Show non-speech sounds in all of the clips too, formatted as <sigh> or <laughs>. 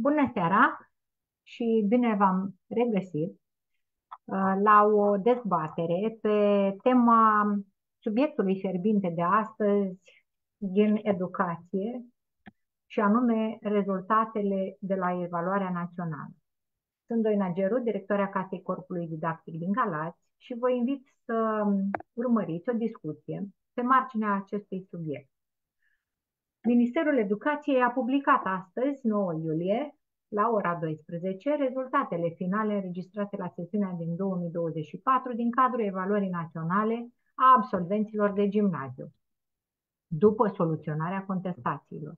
Bună seara și bine v-am regăsit uh, la o dezbatere pe tema subiectului fierbinte de astăzi din educație și anume rezultatele de la evaluarea națională. Sunt Doina Geru, directoarea Casei Corpului Didactic din Galați și vă invit să urmăriți o discuție pe marginea acestui subiect. Ministerul Educației a publicat astăzi, 9 iulie, la ora 12, rezultatele finale înregistrate la sesiunea din 2024 din cadrul evaluării naționale a absolvenților de gimnaziu, după soluționarea contestațiilor.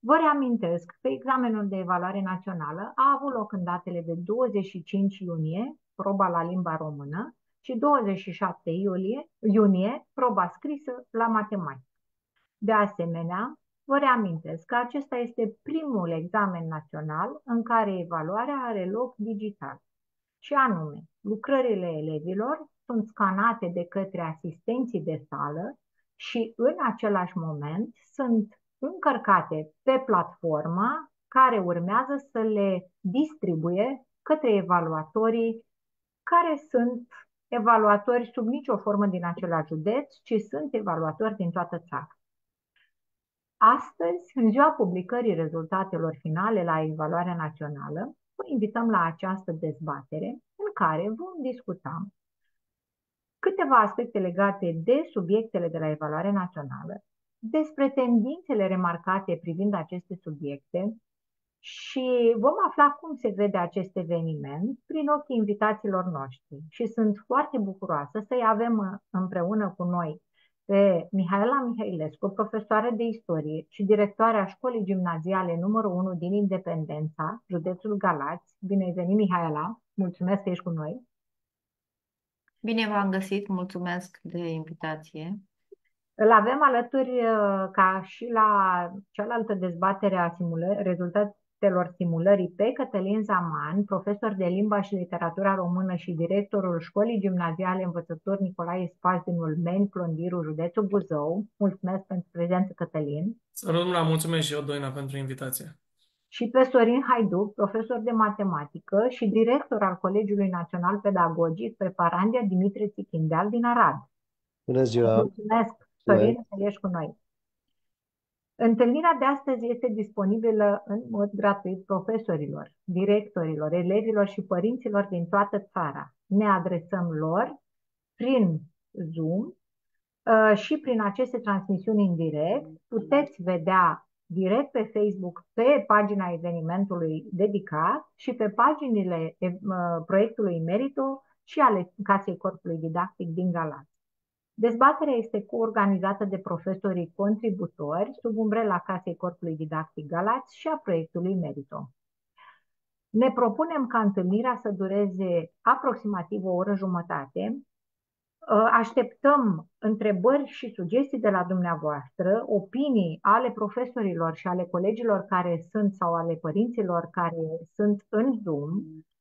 Vă reamintesc că examenul de evaluare națională a avut loc în datele de 25 iunie, proba la limba română, și 27 iulie, iunie, proba scrisă la matematică. De asemenea, vă reamintesc că acesta este primul examen național în care evaluarea are loc digital. Și anume, lucrările elevilor sunt scanate de către asistenții de sală și în același moment sunt încărcate pe platforma care urmează să le distribuie către evaluatorii care sunt evaluatori sub nicio formă din același județ, ci sunt evaluatori din toată țara. Astăzi, în ziua publicării rezultatelor finale la evaluarea națională, vă invităm la această dezbatere în care vom discuta câteva aspecte legate de subiectele de la evaluare națională, despre tendințele remarcate privind aceste subiecte și vom afla cum se vede acest eveniment prin ochii invitațiilor noștri. Și sunt foarte bucuroasă să-i avem împreună cu noi pe Mihaela Mihailescu, profesoară de istorie și directoarea școlii gimnaziale numărul 1 din Independența, județul Galați. Bine ai venit, Mihaela! Mulțumesc că ești cu noi! Bine v-am găsit, mulțumesc de invitație. Îl avem alături uh, ca și la cealaltă dezbatere a simulării, rezultatelor simulării pe Cătălin Zaman, profesor de limba și literatura română și directorul școlii gimnaziale învățător Nicolae Spas din Ulmeni, Clondiru, județul Buzău. Mulțumesc pentru prezență, Cătălin. Sărut, mulțumesc și eu, Doina, pentru invitație. Și pe Sorin Haiduc, profesor de matematică și director al Colegiului Național Pedagogic, preparandia Dimitrie Țichindeal din Arad. Bună ziua! Mulțumesc! Sorin, să ești cu noi. Întâlnirea de astăzi este disponibilă în mod gratuit profesorilor, directorilor, elevilor și părinților din toată țara. Ne adresăm lor prin Zoom uh, și prin aceste transmisiuni în direct. Puteți vedea direct pe Facebook, pe pagina evenimentului dedicat și pe paginile uh, proiectului Merito și ale Casei Corpului Didactic din Galați. Dezbaterea este coorganizată de profesorii contributori sub umbrela Casei Corpului Didactic Galați și a proiectului Merito. Ne propunem ca întâlnirea să dureze aproximativ o oră jumătate Uh, așteptăm întrebări și sugestii de la dumneavoastră, opinii ale profesorilor și ale colegilor care sunt sau ale părinților care sunt în Zoom,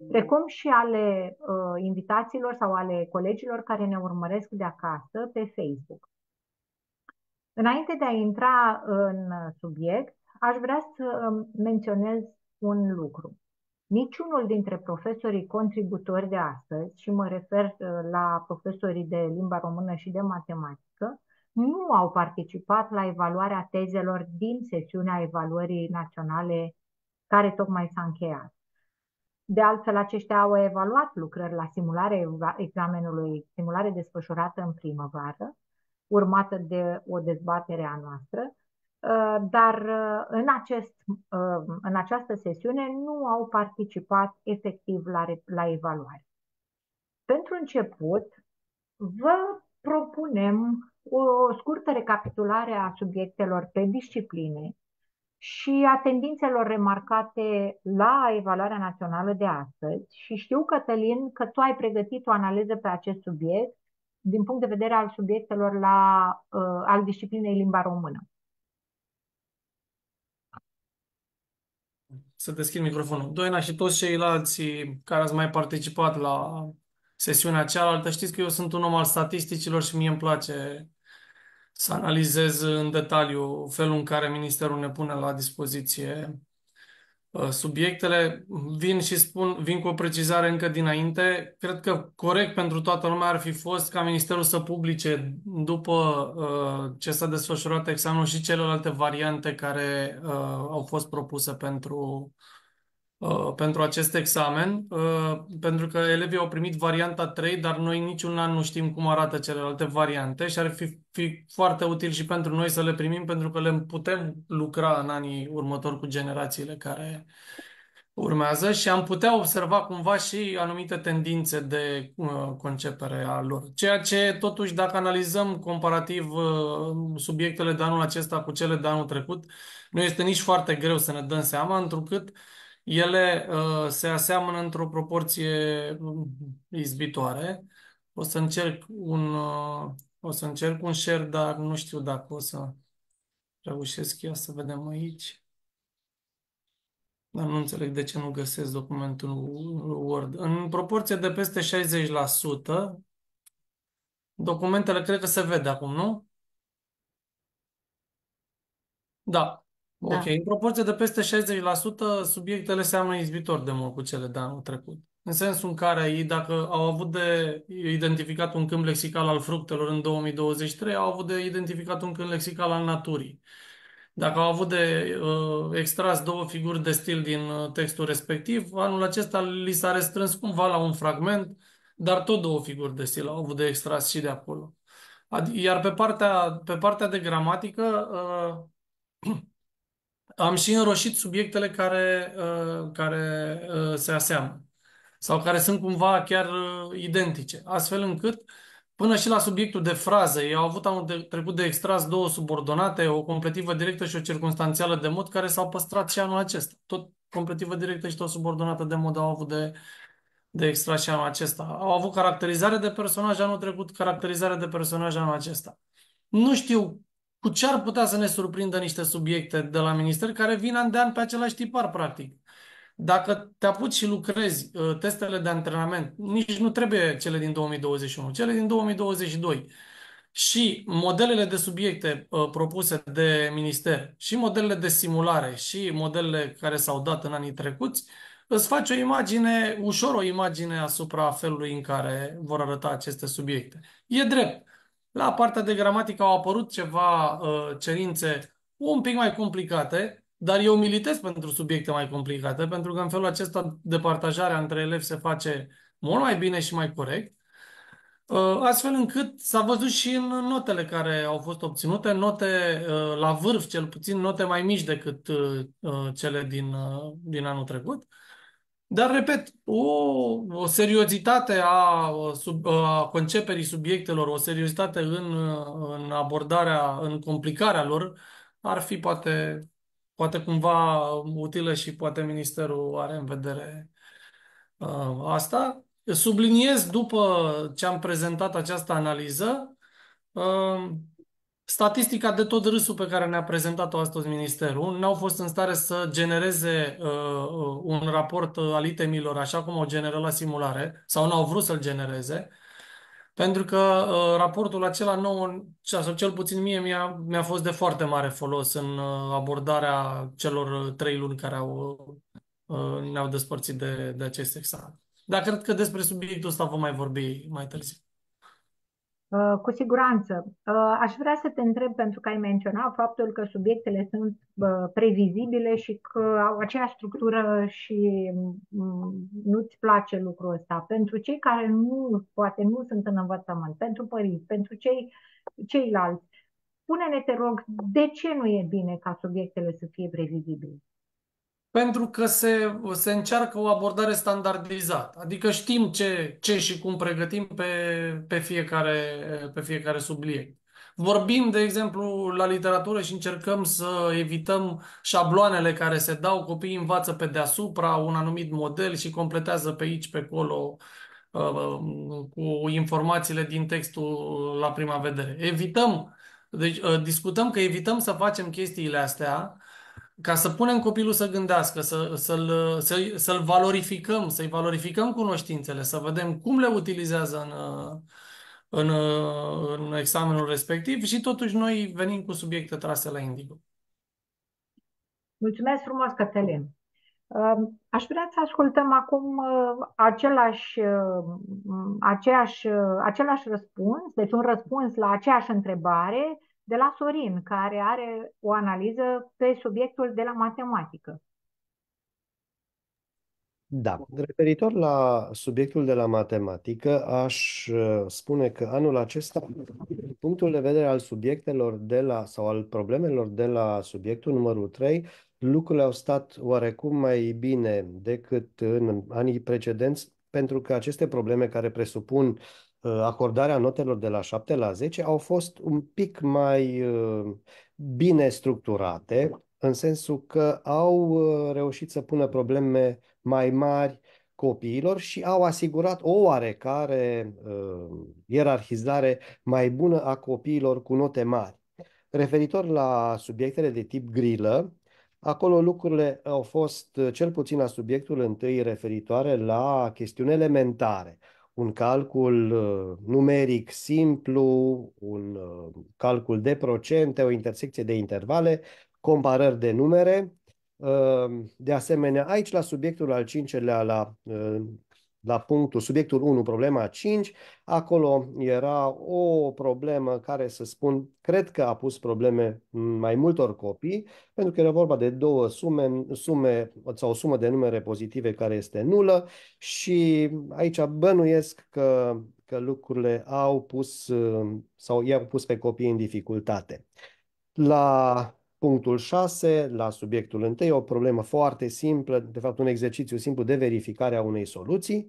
precum și ale uh, invitațiilor sau ale colegilor care ne urmăresc de acasă pe Facebook. Înainte de a intra în subiect, aș vrea să menționez un lucru. Niciunul dintre profesorii contributori de astăzi, și mă refer uh, la profesorii de limba română și de matematică, nu au participat la evaluarea tezelor din sesiunea evaluării naționale care tocmai s-a încheiat. De altfel, aceștia au evaluat lucrări la simulare examenului, simulare desfășurată în primăvară, urmată de o dezbatere a noastră, Uh, dar uh, în, acest, uh, în această sesiune nu au participat efectiv la, la evaluare. Pentru început, vă propunem o scurtă recapitulare a subiectelor pe discipline și a tendințelor remarcate la evaluarea națională de astăzi. Și știu, Cătălin, că tu ai pregătit o analiză pe acest subiect din punct de vedere al subiectelor la, al disciplinei limba română. Să deschid microfonul. Doina și toți ceilalți care ați mai participat la sesiunea cealaltă. Știți că eu sunt un om al statisticilor și mie îmi place să analizez în detaliu felul în care Ministerul ne pune la dispoziție uh, subiectele. Vin și spun, vin cu o precizare încă dinainte. Cred că corect pentru toată lumea ar fi fost ca Ministerul să publice după uh, ce s-a desfășurat examenul și celelalte variante care uh, au fost propuse pentru Uh, pentru acest examen, uh, pentru că elevii au primit varianta 3, dar noi niciun an nu știm cum arată celelalte variante și ar fi, fi foarte util și pentru noi să le primim, pentru că le putem lucra în anii următori cu generațiile care urmează și am putea observa cumva și anumite tendințe de uh, concepere a lor. Ceea ce, totuși, dacă analizăm comparativ subiectele de anul acesta cu cele de anul trecut, nu este nici foarte greu să ne dăm seama, întrucât ele uh, se aseamănă într-o proporție um, izbitoare. O să încerc un, uh, o să încerc un share, dar nu știu dacă o să reușesc eu să vedem aici. Dar nu înțeleg de ce nu găsesc documentul Word. În proporție de peste 60%, documentele cred că se vede acum, nu? Da. Da. Ok, în proporție de peste 60%, subiectele seamănă izbitor de mult cu cele de anul trecut. În sensul în care ei, dacă au avut de identificat un câmp lexical al fructelor în 2023, au avut de identificat un câmp lexical al naturii. Dacă au avut de uh, extras două figuri de stil din uh, textul respectiv, anul acesta li s-a restrâns cumva la un fragment, dar tot două figuri de stil au avut de extras și de acolo. Iar pe partea, pe partea de gramatică, uh, <clears throat> am și înroșit subiectele care, uh, care uh, se aseamănă sau care sunt cumva chiar uh, identice, astfel încât până și la subiectul de frază, ei au avut anul de, trecut de extras două subordonate, o completivă directă și o circunstanțială de mod, care s-au păstrat și anul acesta. Tot completivă directă și tot subordonată de mod au avut de, de extras și anul acesta. Au avut caracterizare de personaj anul trecut, caracterizare de personaj anul acesta. Nu știu cu ce ar putea să ne surprindă niște subiecte de la minister care vin an de an pe același tipar, practic. Dacă te apuci și lucrezi uh, testele de antrenament, nici nu trebuie cele din 2021, cele din 2022 și modelele de subiecte uh, propuse de minister și modelele de simulare și modelele care s-au dat în anii trecuți, îți faci o imagine, ușor o imagine asupra felului în care vor arăta aceste subiecte. E drept. La partea de gramatică au apărut ceva uh, cerințe un pic mai complicate, dar eu militez pentru subiecte mai complicate, pentru că în felul acesta departajarea între elevi se face mult mai bine și mai corect, uh, astfel încât s-a văzut și în notele care au fost obținute, note uh, la vârf, cel puțin note mai mici decât uh, uh cele din, uh, din anul trecut. Dar, repet, o, o seriozitate a, sub, a conceperii subiectelor, o seriozitate în, în abordarea, în complicarea lor, ar fi poate, poate cumva utilă și poate Ministerul are în vedere uh, asta. Subliniez după ce am prezentat această analiză, uh, Statistica de tot râsul pe care ne-a prezentat-o astăzi Ministerul n-au fost în stare să genereze uh, uh un raport uh, al itemilor așa cum au generat la simulare sau n-au vrut să-l genereze, pentru că uh, raportul acela nou, sau cel puțin mie, mi-a, mi-a fost de foarte mare folos în uh, abordarea celor trei luni care au, uh, ne-au despărțit de, de acest examen. Dar cred că despre subiectul ăsta vom mai vorbi mai târziu. Uh, cu siguranță. Uh, aș vrea să te întreb, pentru că ai menționat faptul că subiectele sunt uh, previzibile și că au aceeași structură și mm, nu-ți place lucrul ăsta. Pentru cei care nu, poate nu sunt în învățământ, pentru părinți, pentru cei, ceilalți, spune-ne, te rog, de ce nu e bine ca subiectele să fie previzibile? Pentru că se, se încearcă o abordare standardizată. Adică știm ce, ce și cum pregătim pe, pe, fiecare, pe fiecare subiect. Vorbim, de exemplu, la literatură și încercăm să evităm șabloanele care se dau, copiii învață pe deasupra un anumit model și completează pe aici, pe acolo, uh, cu informațiile din textul la prima vedere. Evităm, deci uh, discutăm că evităm să facem chestiile astea ca să punem copilul să gândească, să, să-l, să, să-l valorificăm, să-i valorificăm cunoștințele, să vedem cum le utilizează în, în, în examenul respectiv și totuși noi venim cu subiecte trase la indigo. Mulțumesc frumos, Cătălin. Um, aș vrea să ascultăm acum uh, același, uh, aceeași, uh, același răspuns, deci un răspuns la aceeași întrebare de la Sorin, care are o analiză pe subiectul de la matematică. Da, referitor la subiectul de la matematică, aș spune că anul acesta, punctul de vedere al subiectelor de la, sau al problemelor de la subiectul numărul 3, lucrurile au stat oarecum mai bine decât în anii precedenți, pentru că aceste probleme care presupun uh, acordarea notelor de la 7 la 10 au fost un pic mai uh, bine structurate, în sensul că au uh, reușit să pună probleme mai mari copiilor și au asigurat o oarecare ierarhizare mai bună a copiilor cu note mari. Referitor la subiectele de tip grilă, Acolo lucrurile au fost, uh, cel puțin la subiectul întâi, referitoare la chestiuni elementare. Un calcul uh, numeric simplu, un uh, calcul de procente, o intersecție de intervale, comparări de numere. De asemenea, aici la subiectul al cincelea, la la punctul, subiectul 1, problema 5, acolo era o problemă care, să spun, cred că a pus probleme mai multor copii, pentru că era vorba de două sume, sume sau o sumă de numere pozitive care este nulă și aici bănuiesc că, că lucrurile au pus sau i-au pus pe copii în dificultate. La Punctul 6, la subiectul 1, o problemă foarte simplă, de fapt un exercițiu simplu de verificare a unei soluții.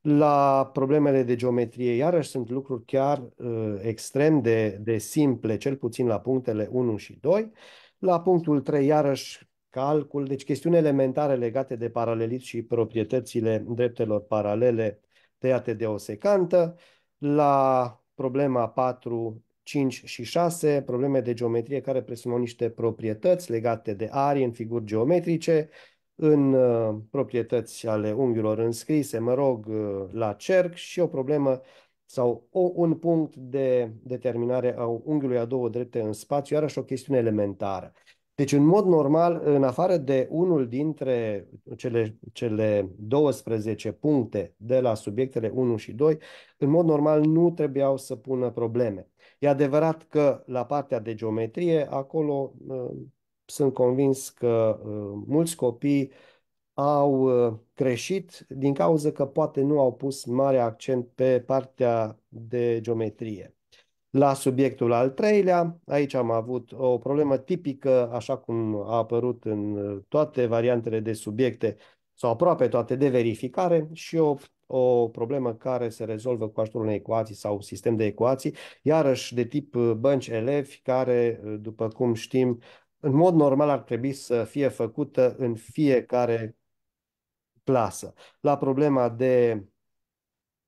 La problemele de geometrie, iarăși sunt lucruri chiar uh, extrem de, de simple, cel puțin la punctele 1 și 2. La punctul 3, iarăși calcul, deci chestiuni elementare legate de paralelism și proprietățile dreptelor paralele tăiate de o secantă. La problema 4, 5 și 6, probleme de geometrie care presupun niște proprietăți legate de arii în figuri geometrice, în uh, proprietăți ale unghiurilor înscrise, mă rog, uh, la cerc și o problemă sau o, un punct de determinare a unghiului a două drepte în spațiu, iarăși o chestiune elementară. Deci, în mod normal, în afară de unul dintre cele, cele 12 puncte de la subiectele 1 și 2, în mod normal nu trebuiau să pună probleme. E adevărat că la partea de geometrie, acolo uh, sunt convins că uh, mulți copii au uh, greșit din cauza că poate nu au pus mare accent pe partea de geometrie. La subiectul al treilea, aici am avut o problemă tipică, așa cum a apărut în toate variantele de subiecte, sau aproape toate de verificare și o o problemă care se rezolvă cu ajutorul unei ecuații sau sistem de ecuații, iarăși de tip uh, bănci elevi, care, uh, după cum știm, în mod normal ar trebui să fie făcută în fiecare clasă. La problema de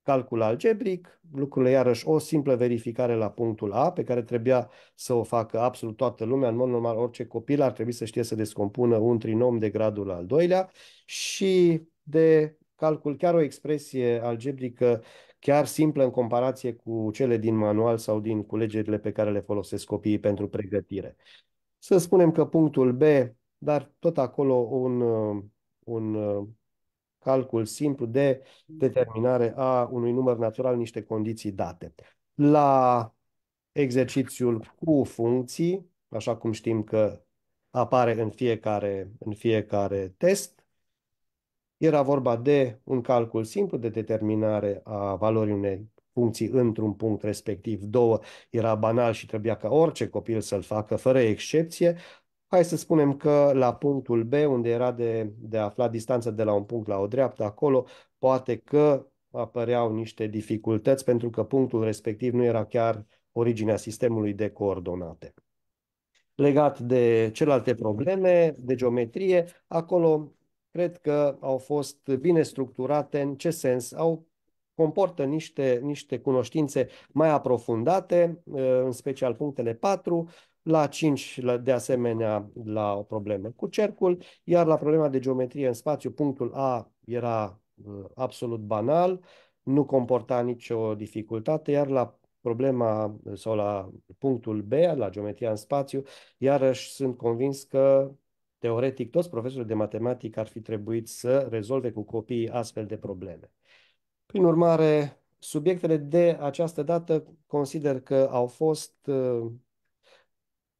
calcul algebric, lucrurile iarăși o simplă verificare la punctul A, pe care trebuia să o facă absolut toată lumea. În mod normal, orice copil ar trebui să știe să descompună un trinom de gradul al doilea și de calcul, chiar o expresie algebrică chiar simplă în comparație cu cele din manual sau din culegerile pe care le folosesc copiii pentru pregătire. Să spunem că punctul B, dar tot acolo un, un calcul simplu de determinare a unui număr natural niște condiții date. La exercițiul cu funcții, așa cum știm că apare în fiecare, în fiecare test, era vorba de un calcul simplu de determinare a valorii unei funcții într-un punct respectiv. Două, era banal și trebuia ca orice copil să-l facă, fără excepție. Hai să spunem că la punctul B, unde era de, de aflat distanța de la un punct la o dreaptă, acolo poate că apăreau niște dificultăți pentru că punctul respectiv nu era chiar originea sistemului de coordonate. Legat de celelalte probleme de geometrie, acolo cred că au fost bine structurate. În ce sens? Au comportă niște, niște cunoștințe mai aprofundate, uh, în special punctele 4, la 5 de asemenea la o problemă cu cercul, iar la problema de geometrie în spațiu, punctul A era uh, absolut banal, nu comporta nicio dificultate, iar la problema sau la punctul B, la geometria în spațiu, iarăși sunt convins că teoretic toți profesorii de matematică ar fi trebuit să rezolve cu copiii astfel de probleme. Prin urmare, subiectele de această dată consider că au fost uh,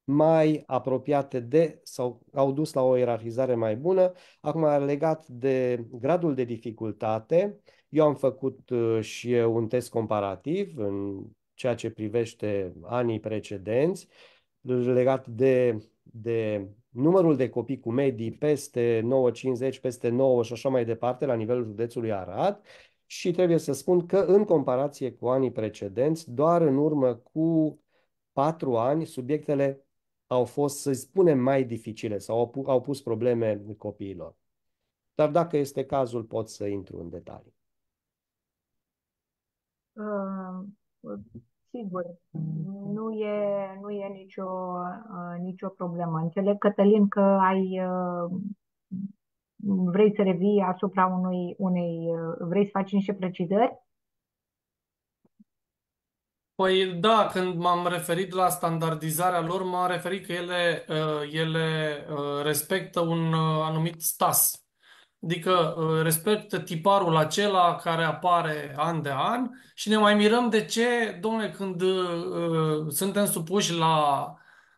mai apropiate de sau au dus la o ierarhizare mai bună. Acum, legat de gradul de dificultate, eu am făcut uh, și eu un test comparativ în ceea ce privește anii precedenți, legat de, de numărul de copii cu medii peste 9,50, peste 9 și așa mai departe la nivelul județului Arad și trebuie să spun că în comparație cu anii precedenți, doar în urmă cu patru ani, subiectele au fost, să spunem, mai dificile sau au, au pus probleme copiilor. Dar dacă este cazul, pot să intru în detalii. Uh, sigur, nu e, nu e nicio, uh, nicio problemă. Înțeleg, Cătălin, că ai uh, vrei să revii asupra unui, unei, uh, vrei să faci niște precizări? Păi da, când m-am referit la standardizarea lor, m-am referit că ele, uh, ele uh, respectă un anumit stas. Adică respectă tiparul acela care apare an de an și ne mai mirăm de ce, domnule, când uh, suntem supuși la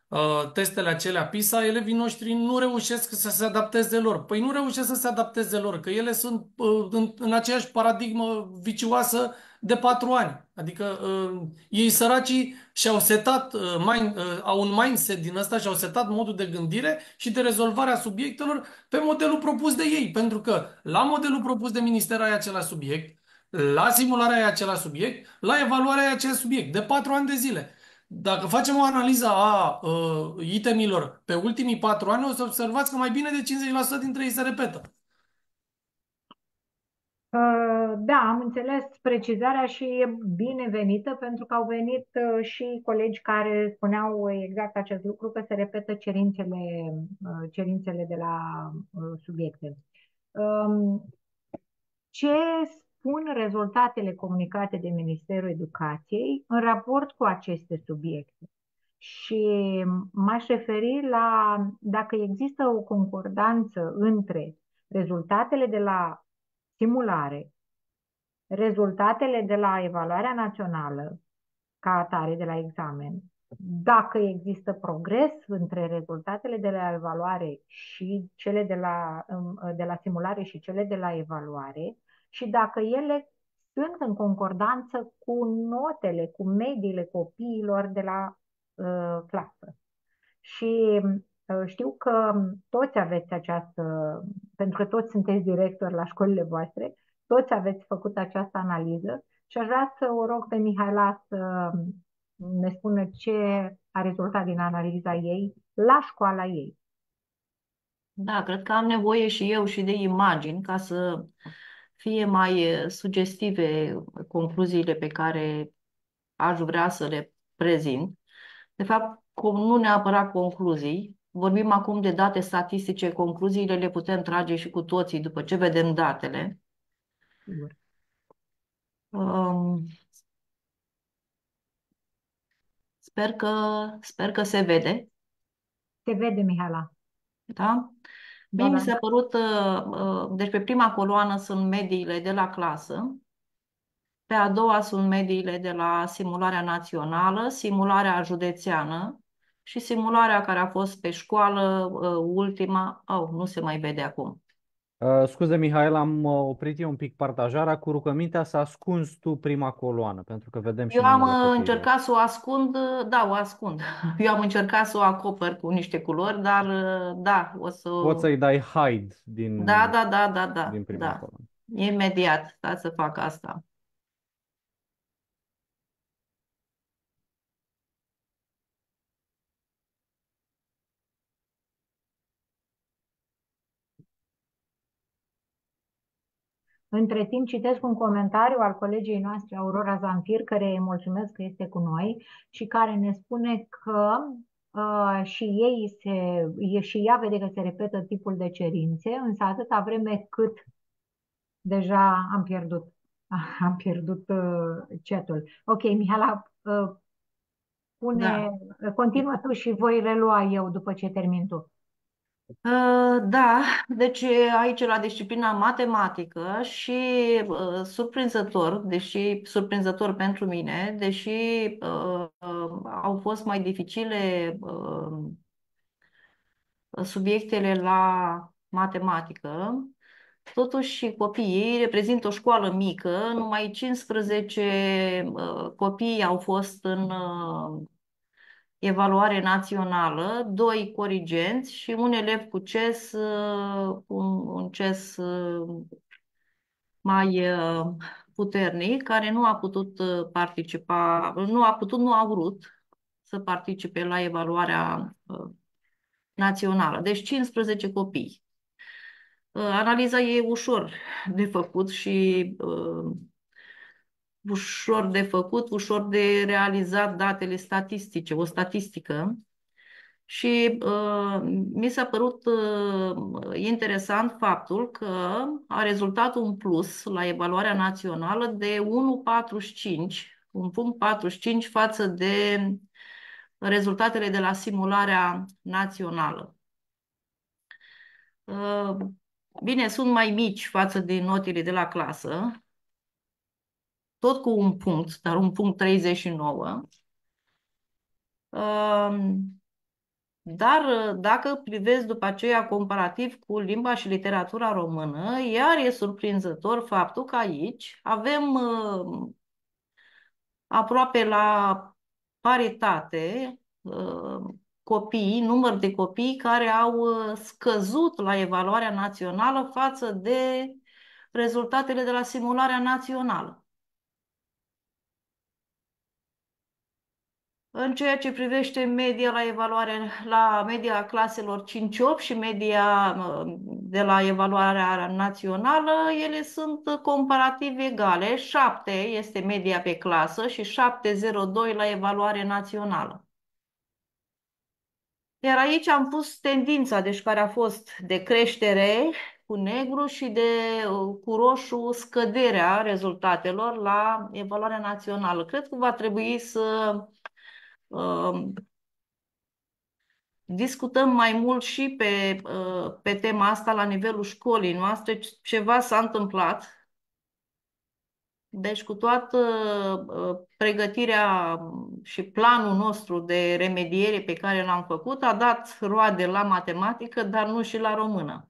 uh, testele acelea PISA, elevii noștri nu reușesc să se adapteze lor. Păi nu reușesc să se adapteze lor, că ele sunt uh, în, în aceeași paradigmă vicioasă de patru ani. Adică uh, ei săracii și-au setat, uh, mind, uh, au un mindset din ăsta și-au setat modul de gândire și de rezolvare a subiectelor pe modelul propus de ei. Pentru că la modelul propus de minister ai același subiect, la simularea ai același subiect, la evaluarea ai același subiect, de patru ani de zile. Dacă facem o analiză a uh, itemilor pe ultimii patru ani, o să observați că mai bine de 50% dintre ei se repetă. Uh, da, am înțeles precizarea și e binevenită pentru că au venit uh, și colegi care spuneau exact acest lucru, că se repetă cerințele, uh, cerințele de la subiecte. Um, ce spun rezultatele comunicate de Ministerul Educației în raport cu aceste subiecte? Și m-aș referi la dacă există o concordanță între rezultatele de la simulare, rezultatele de la evaluarea națională, ca atare de la examen, dacă există progres între rezultatele de la evaluare și cele de la, um, de la simulare și cele de la evaluare și dacă ele sunt în concordanță cu notele, cu mediile copiilor de la uh, clasă. Și uh, știu că toți aveți această, pentru că toți sunteți directori la școlile voastre, toți aveți făcut această analiză și aș vrea să o rog pe Mihaela să ne spună ce a rezultat din analiza ei la școala ei. Da, cred că am nevoie și eu și de imagini ca să fie mai sugestive concluziile pe care aș vrea să le prezint. De fapt, nu neapărat concluzii, vorbim acum de date statistice, concluziile le putem trage și cu toții după ce vedem datele. Um, sper că, sper că se vede. Se vede, Mihala. Da? Bine, mi s-a părut, uh, uh, deci pe prima coloană sunt mediile de la clasă, pe a doua sunt mediile de la simularea națională, simularea județeană și simularea care a fost pe școală, uh, ultima, oh, nu se mai vede acum. Uh, scuze, Mihail, am uh, oprit eu un pic partajarea cu rugămintea să ascunzi tu prima coloană, pentru că vedem și Eu am uh, încercat să o ascund, uh, da, o ascund. <laughs> Eu am încercat să o acopăr cu niște culori, dar da, o să... Poți să-i dai hide din, da, da, da, da, da, din prima da. coloană. Imediat, da, să fac asta. Între timp citesc un comentariu al colegii noastre, Aurora Zanfir, care îi mulțumesc că este cu noi și care ne spune că uh, și ei se, și ea vede că se repetă tipul de cerințe, însă atâta vreme cât deja am pierdut, <laughs> am pierdut uh, cetul. Ok, Mihala, uh, pune, Da. continuă tu și voi relua eu după ce termin tu. Uh, Da, deci aici la disciplina matematică și uh, surprinzător, deși surprinzător pentru mine, deși uh, uh, au fost mai dificile uh, subiectele la matematică, totuși copiii reprezintă o școală mică, numai 15 uh, copii au fost în uh, evaluare națională, doi corigenți și un elev cu CES, uh, un, un CES uh, mai uh, puternic, care nu a putut uh, participa, nu a putut, nu a vrut să participe la evaluarea uh, națională. Deci 15 copii. Uh, Analiza e ușor de făcut și uh, ușor de făcut, ușor de realizat datele statistice, o statistică. Și uh, mi s-a părut uh, interesant faptul că a rezultat un plus la evaluarea națională de 1,45, un punct 45 față de rezultatele de la simularea națională. Uh, Bine, sunt mai mici față de notele de la clasă, tot cu un punct, dar un punct 39. Um, Dar uh, dacă privesc după aceea comparativ cu limba și literatura română, iar e surprinzător faptul că aici avem uh, aproape la paritate uh, copii, număr de copii care au uh, scăzut la evaluarea națională față de rezultatele de la simularea națională. În ceea ce privește media la evaluare, la media claselor 5-8 și media uh, de la evaluarea națională, ele sunt comparativ egale. 7 este media pe clasă și 7,02 la evaluare națională. Iar aici am pus tendința, deci care a fost de creștere cu negru și de uh, cu roșu scăderea rezultatelor la evaluarea națională. Cred că va trebui să uh, discutăm mai mult și pe, uh, pe tema asta la nivelul școlii noastre. Ceva s-a întâmplat. Deci cu toată uh, pregătirea și planul nostru de remediere pe care l-am făcut, a dat roade la matematică, dar nu și la română.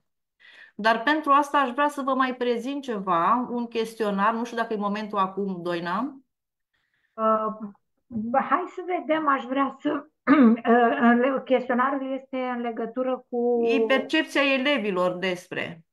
Dar pentru asta aș vrea să vă mai prezint ceva, un chestionar, nu știu dacă e momentul acum, Doina. Uh, bă, hai să vedem, aș vrea să... <clears throat> uh, în le- Chestionarul este în legătură cu... E percepția elevilor despre.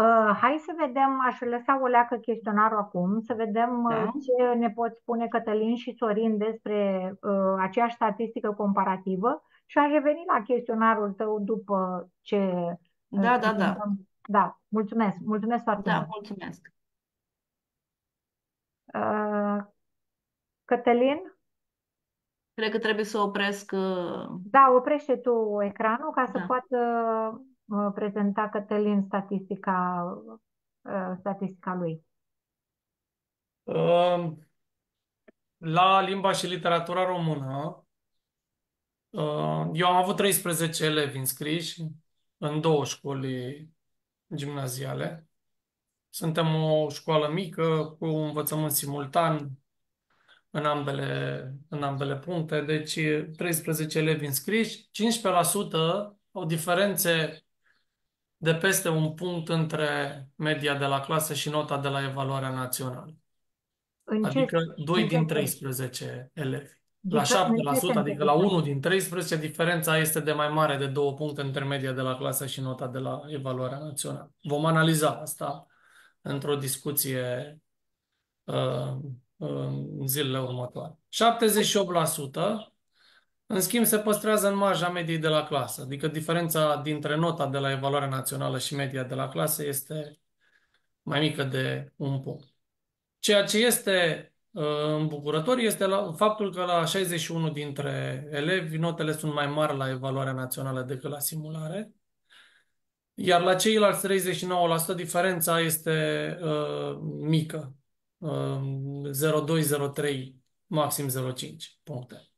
Uh, hai să vedem, aș lăsa o leacă chestionarul acum, să vedem uh, Da? ce ne pot spune Cătălin și Sorin despre uh, aceeași statistică comparativă și aș reveni la chestionarul tău după ce uh, Da, da, da. prezentăm. Da, mulțumesc, mulțumesc foarte Da, mult. mulțumesc. Uh, Cătălin, Cred că trebuie să opresc. uh, da, oprește tu ecranul ca să Da. poată uh, prezenta Cătălin statistica, uh, statistica lui. Uh, La limba și literatura română, uh, eu am avut 13 elevi înscriși în două școli gimnaziale. Suntem o școală mică cu învățământ simultan în ambele, în ambele puncte, deci 13 elevi înscriși, 15% au diferențe de peste un punct între media de la clasă și nota de la evaluarea națională. În ce, Adică 2 în ce din sens? 13 elevi. La Difer- în ce 7%, sens adică la diferența? 1 din 13, diferența este de mai mare de 2 puncte între media de la clasă și nota de la evaluarea națională. Vom analiza asta într-o discuție uh, în zilele următoare. 78%, în schimb, se păstrează în marja mediei de la clasă, adică diferența dintre nota de la evaluarea națională și media de la clasă este mai mică de un punct. Ceea ce este uh, îmbucurător este la, faptul că la 61 dintre elevi notele sunt mai mari la evaluarea națională decât la simulare, iar la ceilalți 39% diferența este uh, mică, uh, 0,2-0,3, maxim 0,5 puncte.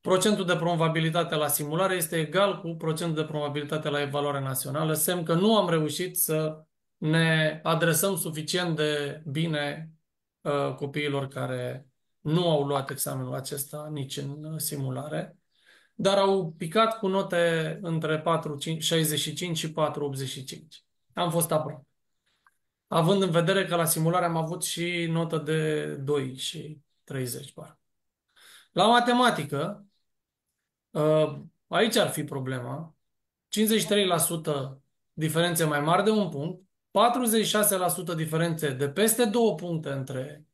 Procentul de probabilitate la simulare este egal cu procentul de probabilitate la evaluare națională, semn că nu am reușit să ne adresăm suficient de bine uh, copiilor care nu au luat examenul acesta nici în uh, simulare, dar au picat cu note între 4,65 și 4,85. Am fost aproape. Având în vedere că la simulare am avut și notă de 2 și 30, par. La matematică, uh, aici ar fi problema. 53% diferențe mai mari de un punct, 46% diferențe de peste două puncte între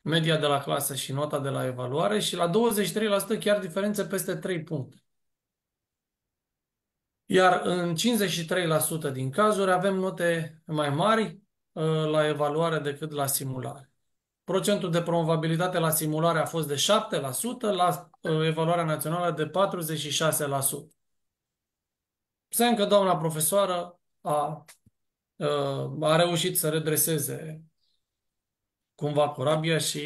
media de la clasă și nota de la evaluare și la 23% chiar diferențe peste 3 puncte. Iar în 53% din cazuri avem note mai mari uh, la evaluare decât la simulare. Procentul de probabilitate la simulare a fost de 7%, la uh, evaluarea națională de 46%. Semn că doamna profesoară a Uh, a reușit să redreseze cumva corabia și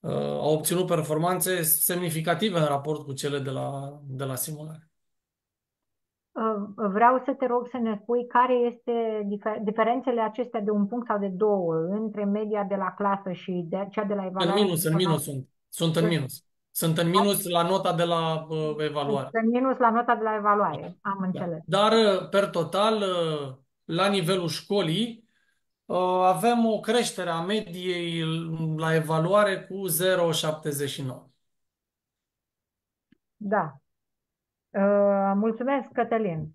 uh, a obținut performanțe semnificative în raport cu cele de la, de la simulare. Uh, vreau să te rog să ne spui care este diferențele acestea de un punct sau de două între media de la clasă și de cea de la evaluare. În minus, în minus sunt. Sunt în minus. Sunt în minus la nota de la uh, evaluare. Sunt în minus la nota de la evaluare, am da. înțeles. Dar, per total, uh, la nivelul școlii, uh, avem o creștere a mediei la evaluare cu 0,79. Da. Uh, mulțumesc, Cătălin.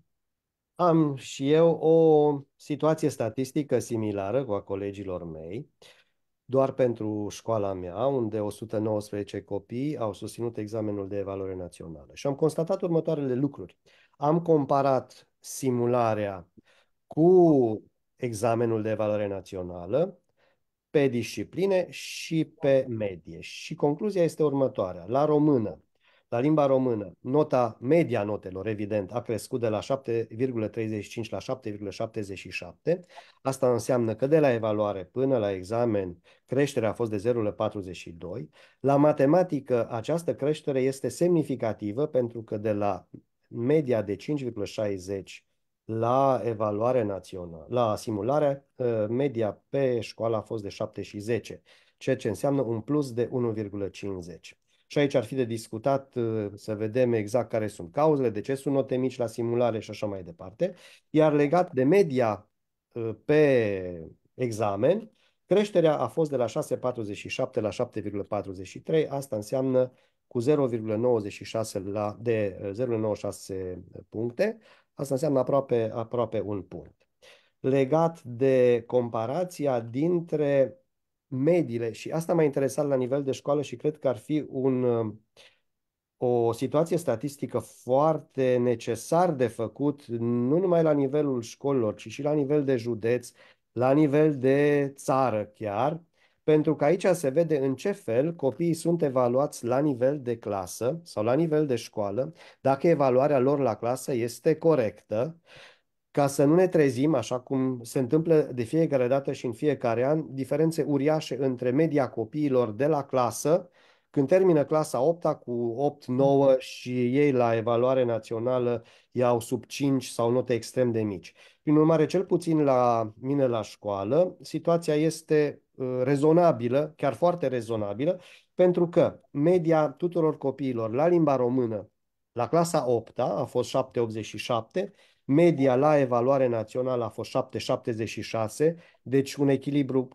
Am și eu o situație statistică similară cu a colegilor mei, doar pentru școala mea, unde 119 copii au susținut examenul de evaluare națională. Și am constatat următoarele lucruri. Am comparat simularea cu examenul de evaluare națională pe discipline și pe medie. Și concluzia este următoarea. La română, la limba română, nota media notelor, evident, a crescut de la 7,35 la 7,77. Asta înseamnă că de la evaluare până la examen, creșterea a fost de 0,42. La matematică, această creștere este semnificativă pentru că de la media de 5,60 la evaluare națională, la simulare, ă, media pe școală a fost de 7 și 10, ceea ce înseamnă un plus de 1,50. Și aici ar fi de discutat ă, să vedem exact care sunt cauzele, de ce sunt note mici la simulare și așa mai departe. Iar legat de media ă, pe examen, creșterea a fost de la 6,47 la 7,43. Asta înseamnă cu 0,96 la, de 0,96 puncte. Asta înseamnă aproape, aproape un punct. Legat de comparația dintre mediile, și asta m-a interesat la nivel de școală și cred că ar fi un, o situație statistică foarte necesar de făcut, nu numai la nivelul școlilor, ci și la nivel de județ, la nivel de țară chiar, pentru că aici se vede în ce fel copiii sunt evaluați la nivel de clasă sau la nivel de școală, dacă evaluarea lor la clasă este corectă, ca să nu ne trezim, așa cum se întâmplă de fiecare dată și în fiecare an, diferențe uriașe între media copiilor de la clasă, când termină clasa 8 cu 8-9 și ei la evaluare națională iau sub 5 sau note extrem de mici. Prin urmare, cel puțin la mine la școală, situația este Uh, rezonabilă, chiar foarte rezonabilă, pentru că media tuturor copiilor la limba română la clasa 8 a fost 7,87, media la evaluare națională a fost 7,76, deci un echilibru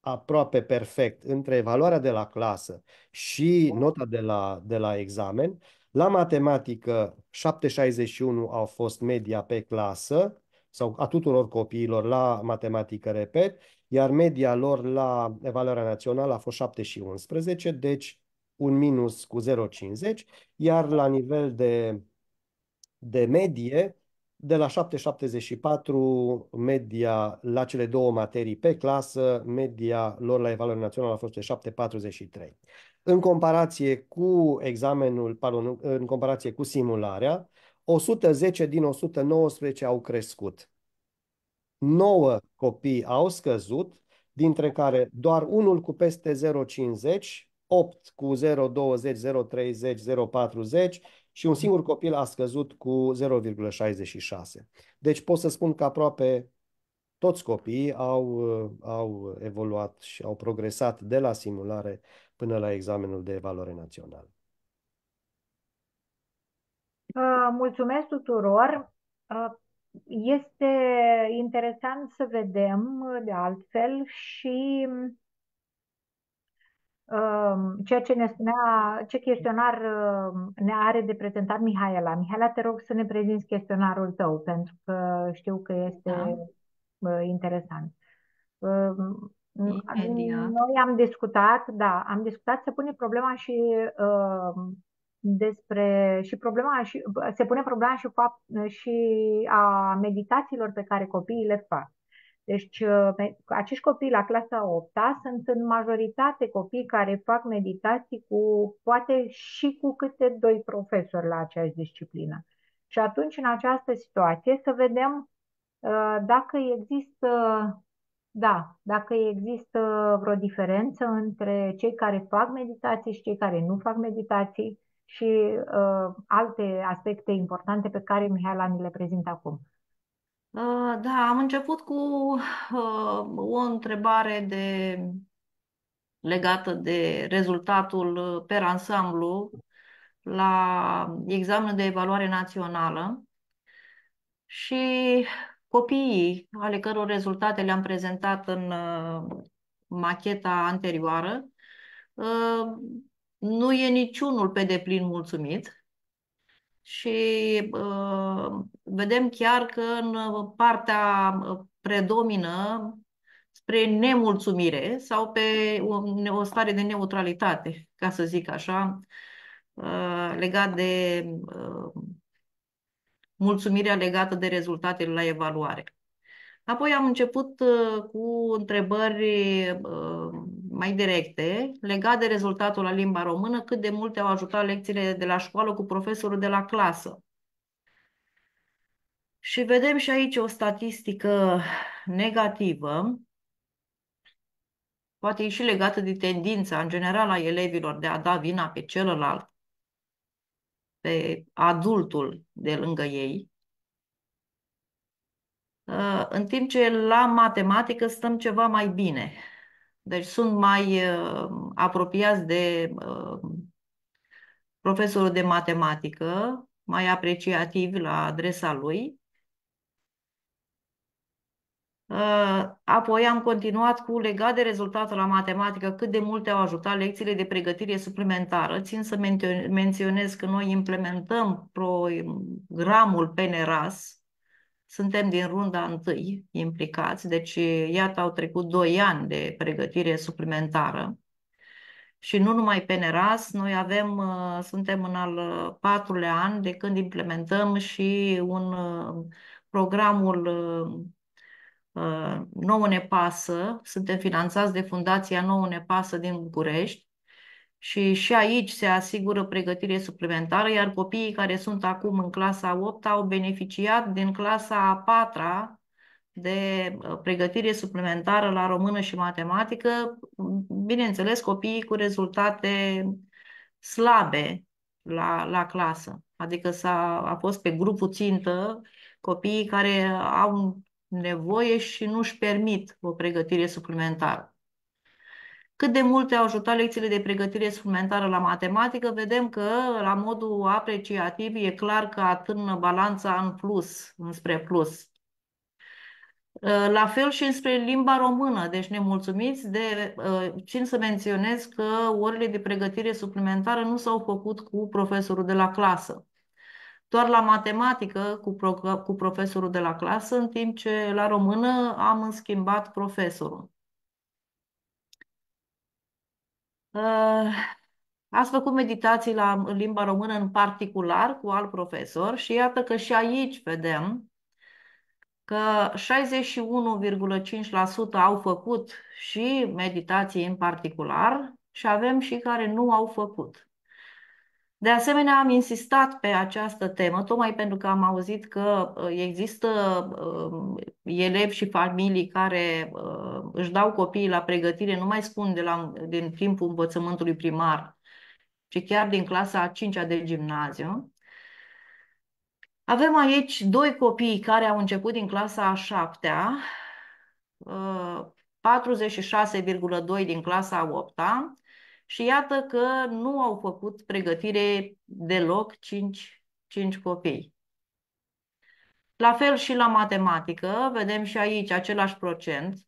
aproape perfect între evaluarea de la clasă și nota de la, de la examen. La matematică, 7,61 au fost media pe clasă, sau a tuturor copiilor la matematică, repet, iar media lor la evaluarea națională a fost 7 și 11, deci un minus cu 0,50, iar la nivel de, de medie, de la 7,74 media la cele două materii pe clasă, media lor la evaluare națională a fost de 7,43. În comparație cu examenul, pardon, în comparație cu simularea, 110 din 119 au crescut. 9 copii au scăzut, dintre care doar unul cu peste 0,50, 8 cu 0,20, 0,30, 0,40 și un singur copil a scăzut cu 0,66. Deci pot să spun că aproape toți copiii au, au evoluat și au progresat de la simulare până la examenul de evaluare națională. Mulțumesc tuturor! Este interesant să vedem de altfel și um, ceea ce ne spunea, ce chestionar um, ne are de prezentat Mihaela. Mihaela, te rog să ne prezinți chestionarul tău, pentru că știu că este da. interesant. Um, Imediat. Noi am discutat, da, am discutat să pune problema și despre și problema și se pune problema și, fapt, și a meditațiilor pe care copiii le fac. Deci acești copii la clasa 8 sunt în majoritate copii care fac meditații cu poate și cu câte doi profesori la aceeași disciplină. Și atunci în această situație să vedem dacă există da, dacă există vreo diferență între cei care fac meditații și cei care nu fac meditații, și uh, alte aspecte importante pe care Mihaela ni le prezintă acum. Uh, da, am început cu uh, o întrebare de, legată de rezultatul per ansamblu la examenul de evaluare națională și copiii ale căror rezultate le-am prezentat în uh, macheta anterioară uh, nu e niciunul pe deplin mulțumit și uh, vedem chiar că în partea uh, predomină spre nemulțumire sau pe o, o stare de neutralitate, ca să zic așa, uh, legat de uh, mulțumirea legată de rezultatele la evaluare. Apoi am început uh, cu întrebări uh, mai directe legate de rezultatul la limba română, cât de multe au ajutat lecțiile de la școală cu profesorul de la clasă. Și vedem și aici o statistică negativă, poate e și legată de tendința în general a elevilor de a da vina pe celălalt, pe adultul de lângă ei, uh, în timp ce la matematică stăm ceva mai bine. Deci sunt mai uh, apropiați de uh, profesorul de matematică, mai apreciativ la adresa lui. Uh, apoi am continuat cu legat de rezultatul la matematică, cât de multe au ajutat lecțiile de pregătire suplimentară. Țin să menționez că noi implementăm programul PNRAS, suntem din runda întâi implicați, deci iată au trecut doi ani de pregătire suplimentară. Și nu numai pe NERAS, noi avem, uh, suntem în al patrulea an de când implementăm și un uh, programul uh, Nouă ne pasă, suntem finanțați de Fundația Nouă ne pasă din București, și și aici se asigură pregătire suplimentară, iar copiii care sunt acum în clasa 8 au beneficiat din clasa a 4 de uh, pregătire suplimentară la română și matematică, bineînțeles copiii cu rezultate slabe la, la clasă. Adică s-a, a fost pe grupul țintă copiii care au nevoie și nu își permit o pregătire suplimentară cât de multe au ajutat lecțiile de pregătire suplimentară la matematică, vedem că la modul apreciativ e clar că atârnă balanța în plus, înspre plus. Ă, la fel și înspre limba română, deci nemulțumiți de, ă, țin să menționez că orele de pregătire suplimentară nu s-au făcut cu profesorul de la clasă. Doar la matematică cu, pro, cu profesorul de la clasă, în timp ce la română am schimbat profesorul. Uh, ați făcut meditații la limba română în particular cu alt profesor și iată că și aici vedem că 61,5% au făcut și meditație în particular și avem și care nu au făcut. De asemenea, am insistat pe această temă, tocmai pentru că am auzit că uh, există uh, elevi și familii care uh, își dau copiii la pregătire, nu mai spun de la, din timpul învățământului primar, ci chiar din clasa a 5-a de gimnaziu. Avem aici doi copii care au început din clasa a 7-a, 46,2 din clasa a 8-a, și iată că nu au făcut pregătire deloc 5, 5 copii. La fel și la matematică, vedem și aici același procent.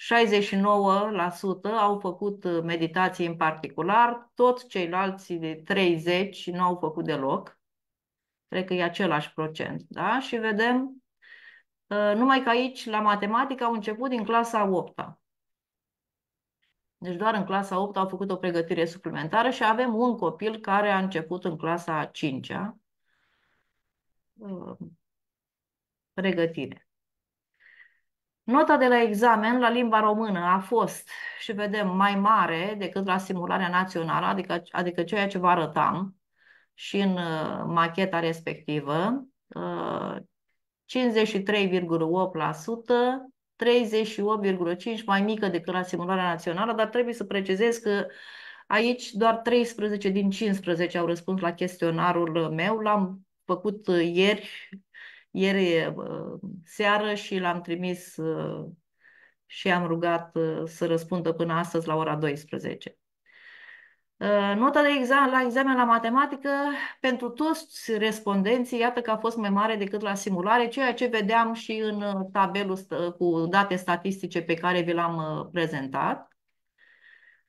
69% au făcut meditații în particular, toți ceilalți de 30 nu au făcut deloc. Cred că e același procent, da? Și vedem uh, numai că aici la matematică au început din clasa 8 -a. Deci doar în clasa 8 au făcut o pregătire suplimentară și avem un copil care a început în clasa 5 -a uh, pregătire. Nota de la examen la limba română a fost, și vedem, mai mare decât la simularea națională, adică, adică ceea ce vă arătam și în uh, macheta respectivă, 53,8%, 38,5 mai mică decât la simularea națională, dar trebuie să precizez că aici doar 13 din 15 au răspuns la chestionarul meu. L-am făcut ieri, ieri seară și l-am trimis și am rugat să răspundă până astăzi la ora 12. Uh, nota de examen, la examen la matematică pentru toți respondenții, iată că a fost mai mare decât la simulare, ceea ce vedeam și în uh, tabelul cu date statistice pe care vi l-am uh, prezentat.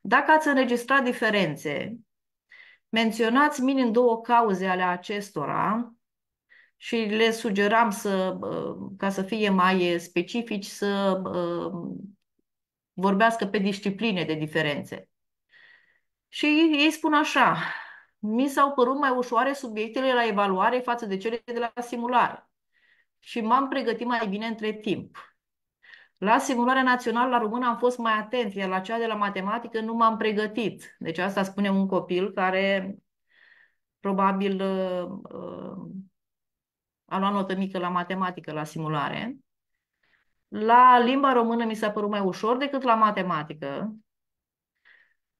Dacă ați înregistrat diferențe, menționați minim două cauze ale acestora și le sugeram să, ca să fie mai specifici, să vorbească pe discipline de diferențe. Și ei spun așa, mi s-au părut mai ușoare subiectele la evaluare față de cele de la simulare și m-am pregătit mai bine între timp. La simularea națională la română am fost mai atent, iar la cea de la matematică nu m-am pregătit. Deci asta spune un copil care probabil uh, uh, a luat notă mică la matematică la simulare. La limba română mi s-a părut mai ușor decât la matematică,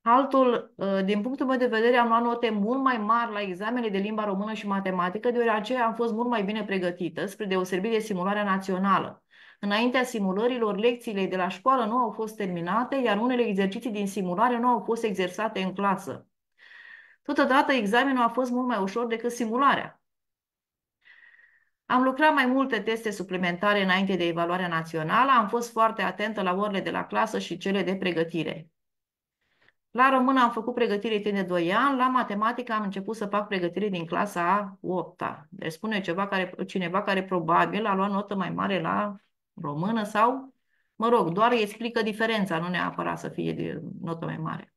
Altul, ă, din punctul meu de vedere, am luat note mult mai mari la examenele de limba română și matematică, deoarece am fost mult mai bine pregătită, spre deosebire de simularea națională. Înaintea simulărilor, lecțiile de la școală nu au fost terminate, iar unele exerciții din simulare nu au fost exersate în clasă. Totodată, examenul a fost mult mai ușor decât simularea. Am lucrat mai multe teste suplimentare înainte de evaluarea națională, am fost foarte atentă la orele de la clasă și cele de pregătire. La română am făcut pregătire timp de 2 ani, la matematică am început să fac pregătire din clasa a 8 -a. Deci spune ceva care, cineva care probabil a luat notă mai mare la română sau, mă rog, doar îi explică diferența, nu neapărat să fie de notă mai mare.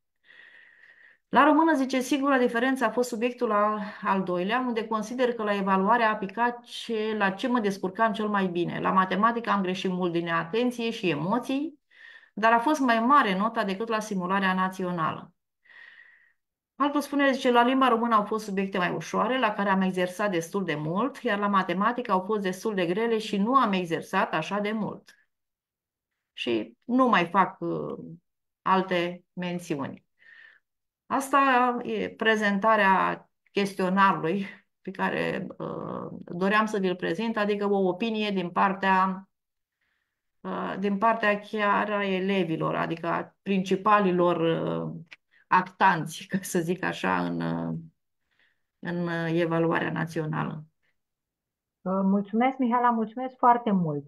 La română, zice, sigura diferență a fost subiectul al, al doilea, unde consider că la evaluare a aplicat ce, la ce mă descurcam cel mai bine. La matematică am greșit mult din atenție și emoții, dar a fost mai mare nota decât la simularea națională. Altul spune, zice, la limba română au fost subiecte mai ușoare, la care am exersat destul de mult, iar la matematică au fost destul de grele și nu am exersat așa de mult. Și nu mai fac uh, alte mențiuni. Asta e prezentarea chestionarului pe care uh, doream să vi-l prezint, adică o opinie din partea Uh, din partea chiar a elevilor, adică a principalilor uh, actanți, <laughs> ca să zic așa, în, uh, în evaluarea națională. Mulțumesc, Mihala, mulțumesc foarte mult.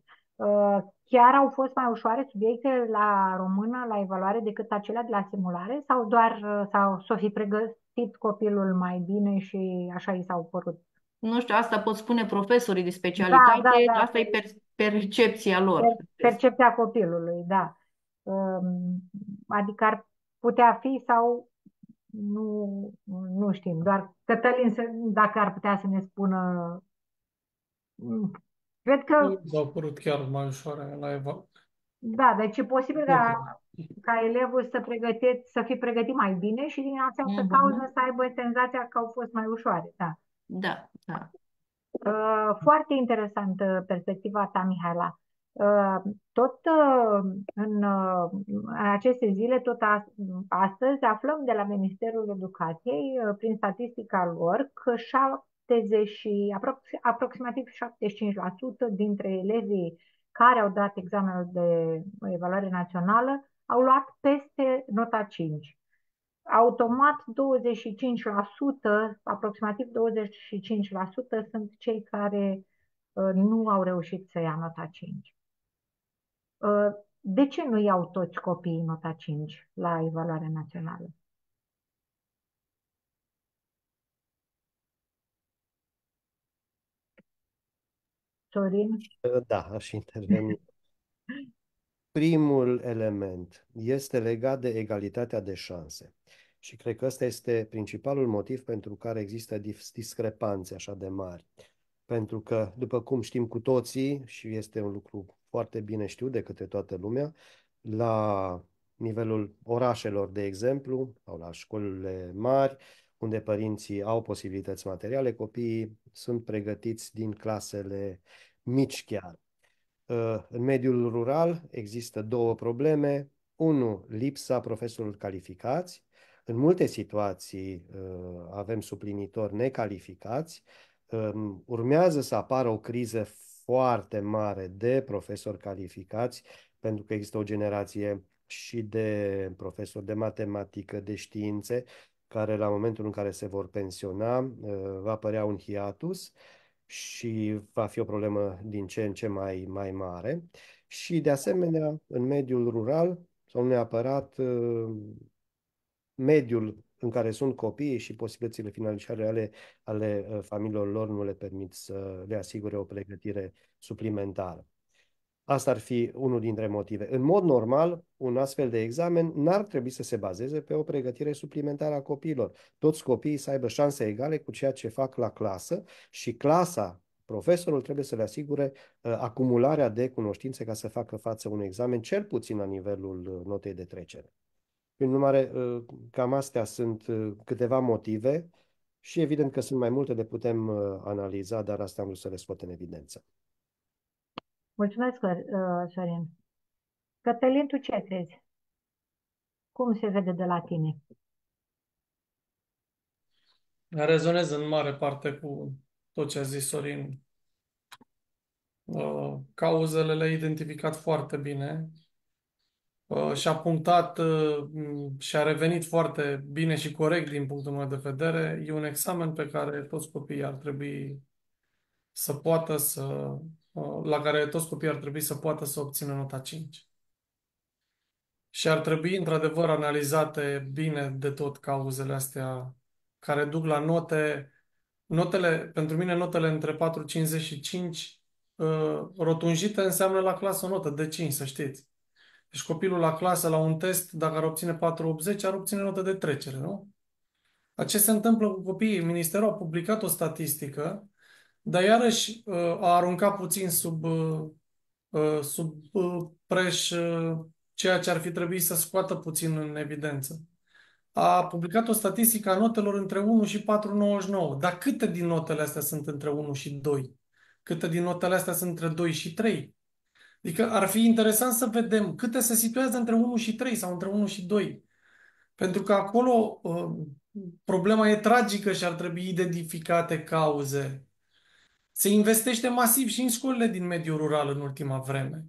Chiar au fost mai ușoare subiectele la română, la evaluare, decât acelea de la simulare? Sau doar sau s-o fi pregătit copilul mai bine și așa i s-au părut? Nu știu, asta pot spune profesorii de specialitate, da, da, da. asta e per percepția lor. Percepția copilului, da. Um, adică ar putea fi sau nu, nu știm. Doar Cătălin, dacă ar putea să ne spună Cred că, au părut chiar mai ușoare la evaluare. da, deci e posibil ca, ca elevul să, pregăteți, să fie pregătit mai bine și din această Mhm. cauză să aibă senzația că au fost mai ușoare. Da. Da, da. Uh, Foarte interesantă perspectiva ta, Mihaela. Uh, Tot uh, în, uh, în aceste zile, tot as- astăzi, aflăm de la Ministerul Educației, uh, prin statistica lor, că 70, și- aprox- aproximativ 75% dintre elevii care au dat examenul de evaluare națională au luat peste nota 5 automat 25%, aproximativ 25% sunt cei care uh, nu au reușit să ia nota 5. Uh, de ce nu iau toți copiii nota 5 la evaluarea națională? Sorin? Da, aș interveni. <laughs> Primul element este legat de egalitatea de șanse. Și cred că ăsta este principalul motiv pentru care există dis- discrepanțe așa de mari. Pentru că, după cum știm cu toții, și este un lucru foarte bine știut de către toată lumea, la nivelul orașelor, de exemplu, sau la școlile mari, unde părinții au posibilități materiale, copiii sunt pregătiți din clasele mici chiar. Uh, În mediul rural există două probleme. Unu, lipsa profesorilor calificați. În multe situații uh, avem suplinitori necalificați. Um, Urmează să apară o criză foarte mare de profesori calificați, pentru că există o generație și de profesori de matematică, de științe, care la momentul în care se vor pensiona uh, va apărea un hiatus și va fi o problemă din ce în ce mai, mai mare. Și, de asemenea, în mediul rural, sau nu neapărat uh, mediul în care sunt copiii și posibilitățile financiare ale, ale uh, familiilor lor nu le permit să le asigure o pregătire suplimentară. Asta ar fi unul dintre motive. În mod normal, un astfel de examen n-ar trebui să se bazeze pe o pregătire suplimentară a copiilor. Toți copiii să aibă șanse egale cu ceea ce fac la clasă și clasa, profesorul trebuie să le asigure uh, acumularea de cunoștințe ca să facă față unui examen, cel puțin la nivelul uh, notei de trecere. Prin urmare, uh, cam astea sunt uh, câteva motive și evident că sunt mai multe de putem uh, analiza, dar asta am vrut să le scot în evidență. Mulțumesc, uh, Sorin. Cătălin, tu ce crezi? Cum se vede de la tine? Rezonez în mare parte cu tot ce a zis Sorin. Uh, Cauzele le-a identificat foarte bine uh, și a punctat uh, m, și a revenit foarte bine și corect din punctul meu de vedere. E un examen pe care toți copiii ar trebui să poată să, uh, la care toți copiii ar trebui să poată să obțină nota 5. Și ar trebui, într-adevăr, analizate bine de tot cauzele astea care duc la note. Notele, pentru mine, notele între 4,50 și 5 uh, rotunjite înseamnă la clasă o notă de 5, să știți. Deci copilul la clasă, la un test, dacă ar obține 4,80, ar obține notă de trecere, nu? Dar ce se întâmplă cu copiii? Ministerul a publicat o statistică, dar iarăși uh, a aruncat puțin sub, uh, uh, sub uh, preș uh, ceea ce ar fi trebuit să scoată puțin în evidență. A publicat o statistică a notelor între 1 și 4,99. Dar câte din notele astea sunt între 1 și 2? Câte din notele astea sunt între 2 și 3? Adică ar fi interesant să vedem câte se situează între 1 și 3 sau între 1 și 2. Pentru că acolo uh, problema e tragică și ar trebui identificate cauze. Se investește masiv și în școlile din mediul rural în ultima vreme.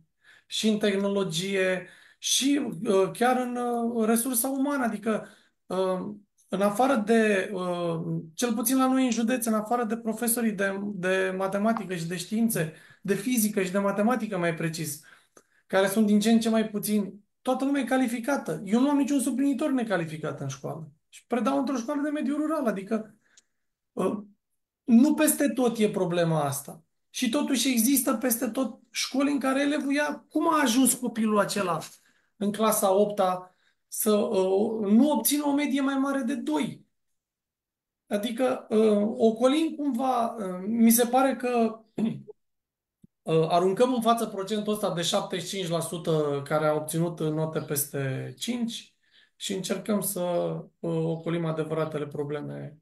Și în tehnologie, și uh, chiar în uh, resursa umană. Adică, uh, în afară de, uh, cel puțin la noi în județ, în afară de profesorii de, de matematică și de științe, de fizică și de matematică mai precis, care sunt din ce în ce mai puțini, toată lumea e calificată. Eu nu am niciun suplinitor necalificat în școală. Și predau într-o școală de mediu rural, adică uh, nu peste tot e problema asta. Și totuși există peste tot școli în care elevul ia... Cum a ajuns copilul acela în clasa 8 să uh, nu obțină o medie mai mare de 2? Adică uh, ocolim cumva... Uh, mi se pare că uh, aruncăm în față procentul ăsta de 75% care a obținut note peste 5 și încercăm să uh, ocolim adevăratele probleme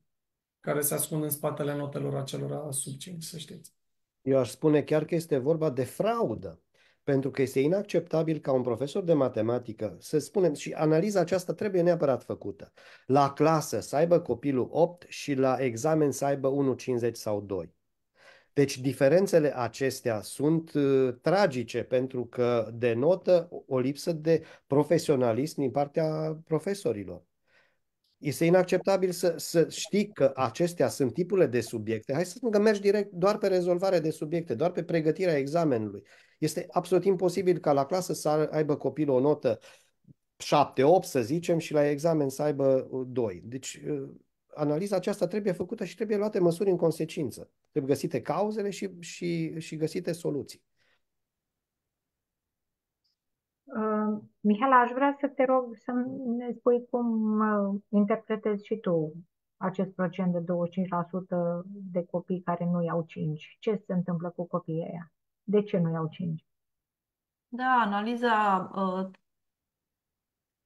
care se ascund în spatele notelor acelora sub 5, să știți. Eu aș spune chiar că este vorba de fraudă, pentru că este inacceptabil ca un profesor de matematică, să spunem, și analiza aceasta trebuie neapărat făcută, la clasă să aibă copilul 8 și la examen să aibă 1,50 sau 2. Deci diferențele acestea sunt uh, tragice pentru că denotă o lipsă de profesionalism din partea profesorilor. Este inacceptabil să, să știi că acestea sunt tipurile de subiecte. Hai să spun că mergi direct doar pe rezolvare de subiecte, doar pe pregătirea examenului. Este absolut imposibil ca la clasă să aibă copilul o notă 7-8, să zicem, și la examen să aibă 2. Deci uh, analiza aceasta trebuie făcută și trebuie luate măsuri în consecință. Trebuie găsite cauzele și, și, și găsite soluții. Uh, Mihaela, aș vrea să te rog să ne spui cum uh, interpretezi și tu acest procent de 25% de copii care nu iau 5. Ce se întâmplă cu copiii ăia? De ce nu iau 5? Da, analiza uh,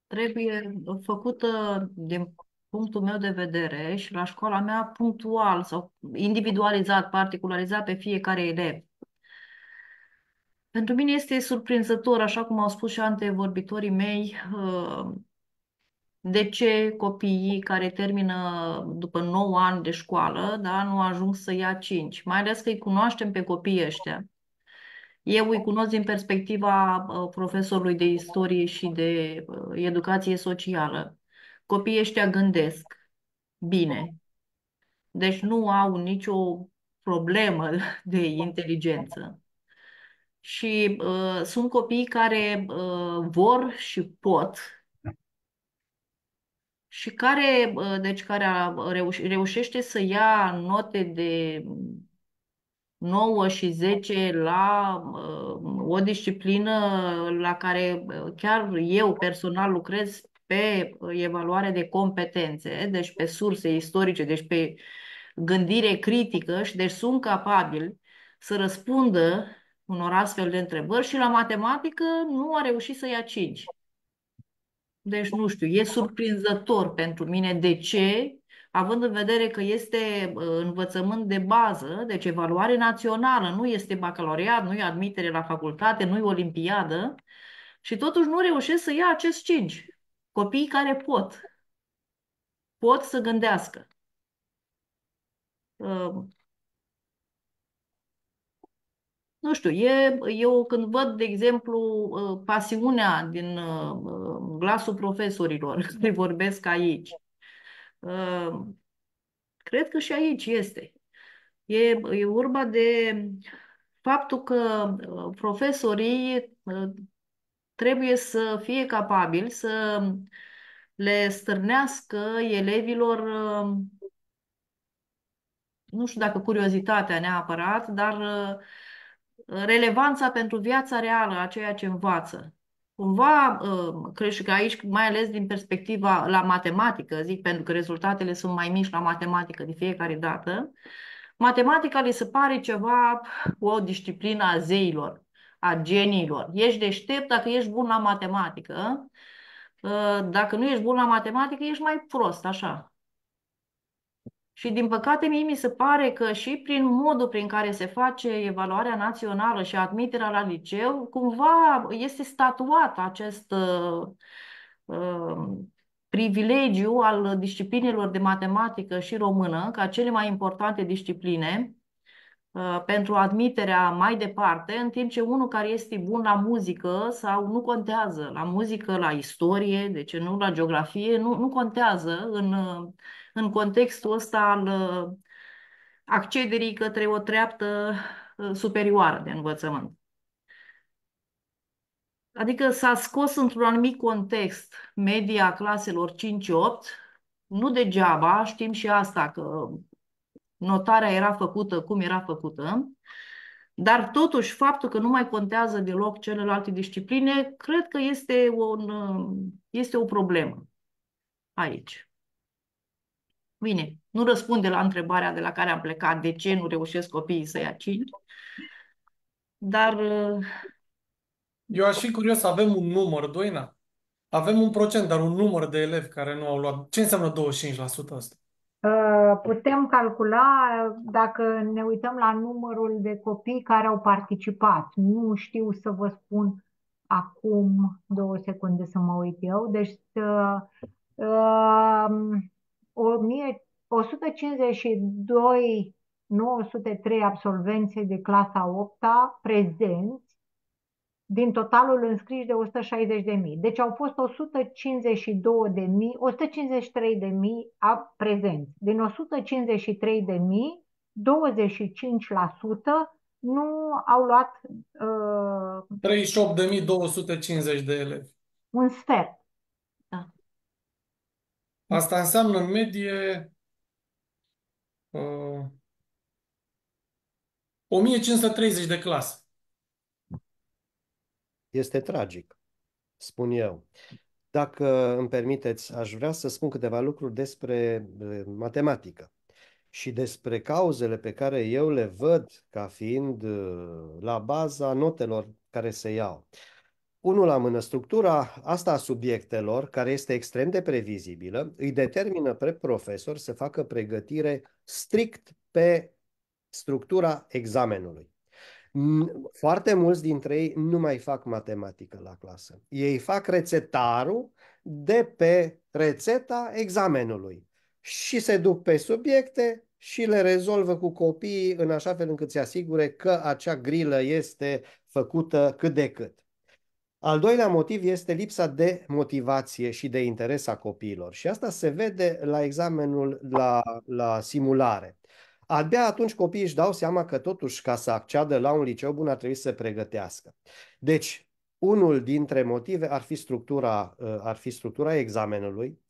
trebuie făcută din punctul meu de vedere și la școala mea punctual sau individualizat, particularizat pe fiecare elev. Pentru mine este surprinzător, așa cum au spus și antevorbitorii mei, uh, de ce copiii care termină după 9 ani de școală da, nu ajung să ia 5. Mai ales că îi cunoaștem pe copiii ăștia. Eu îi cunosc din perspectiva uh, profesorului de istorie și de uh, educație socială. Copiii ăștia gândesc bine. Deci nu au nicio problemă de inteligență și uh, sunt copii care uh, vor și pot. Și care, uh, deci care a, reuș- reușește să ia note de 9 și 10 la uh, o disciplină la care uh, chiar eu personal lucrez pe evaluare de competențe, deci pe surse istorice, deci pe gândire critică și deci sunt capabili să răspundă unor astfel de întrebări și la matematică nu a reușit să ia 5. Deci, nu știu, e surprinzător pentru mine de ce, având în vedere că este uh, învățământ de bază, deci evaluare națională, nu este bacalaureat, nu e admitere la facultate, nu e olimpiadă, și totuși nu reușesc să ia acest 5. Copiii care pot, pot să gândească. Uh, nu știu, e, eu când văd, de exemplu, uh, pasiunea din uh, uh, glasul profesorilor <laughs> care vorbesc aici, cred că și aici este. E, e vorba de faptul că profesorii trebuie să fie capabili să le stârnească elevilor, nu știu dacă curiozitatea neapărat, dar relevanța pentru viața reală a ceea ce învață. Cumva, uh, cred că aici, mai ales din perspectiva la matematică, zic pentru că rezultatele sunt mai mici la matematică de fiecare dată, matematica li se pare ceva, o disciplină a zeilor, a geniilor. Ești deștept dacă ești bun la matematică, uh, dacă nu ești bun la matematică, ești mai prost, așa. Și din păcate mie mi se pare că și prin modul prin care se face evaluarea națională și admiterea la liceu, cumva este statuat acest uh, uh, privilegiu al disciplinelor de matematică și română ca cele mai importante discipline uh, pentru admiterea mai departe, în timp ce unul care este bun la muzică sau nu contează. La muzică, la istorie, de ce nu la geografie, nu, nu contează în uh, în contextul ăsta al uh, accederii către o treaptă uh, superioară de învățământ. Adică s-a scos într-un anumit context media claselor 5-8, nu degeaba, știm și asta că notarea era făcută cum era făcută, dar totuși faptul că nu mai contează deloc celelalte discipline, cred că este, un, uh, este o problemă aici. Bine, nu răspunde la întrebarea de la care am plecat, de ce nu reușesc copiii să ia 5. dar uh, Eu aș fi curios să avem un număr, Doina. Avem un procent, dar un număr de elevi care nu au luat. Ce înseamnă 25% asta? Uh, Putem calcula dacă ne uităm la numărul de copii care au participat. Nu știu să vă spun acum două secunde să mă uit eu. Deci uh, uh, 1000 152 903 absolvenți de clasa 8 prezenți din totalul înscriși de 160.000. Deci au fost 152.000, 153.000 a prezenți. Din 153.000, 25% nu au luat uh, 38.250 de elevi. un sfert. Asta înseamnă în medie uh, 1530 de clase. Este tragic, spun eu. Dacă îmi permiteți, aș vrea să spun câteva lucruri despre eh, matematică și despre cauzele pe care eu le văd ca fiind eh, la baza notelor care se iau. Unul la mână, structura asta a subiectelor, care este extrem de previzibilă, îi determină pe profesor să facă pregătire strict pe structura examenului. Foarte mulți dintre ei nu mai fac matematică la clasă. Ei fac rețetarul de pe rețeta examenului și se duc pe subiecte și le rezolvă cu copiii în așa fel încât se asigure că acea grilă este făcută cât de cât. Al doilea motiv este lipsa de motivație și de interes a copiilor. Și asta se vede la examenul, la, la simulare. Abia atunci copiii își dau seama că totuși ca să acceadă la un liceu bun ar trebui să se pregătească. Deci, unul dintre motive ar fi structura, uh, ar fi structura examenului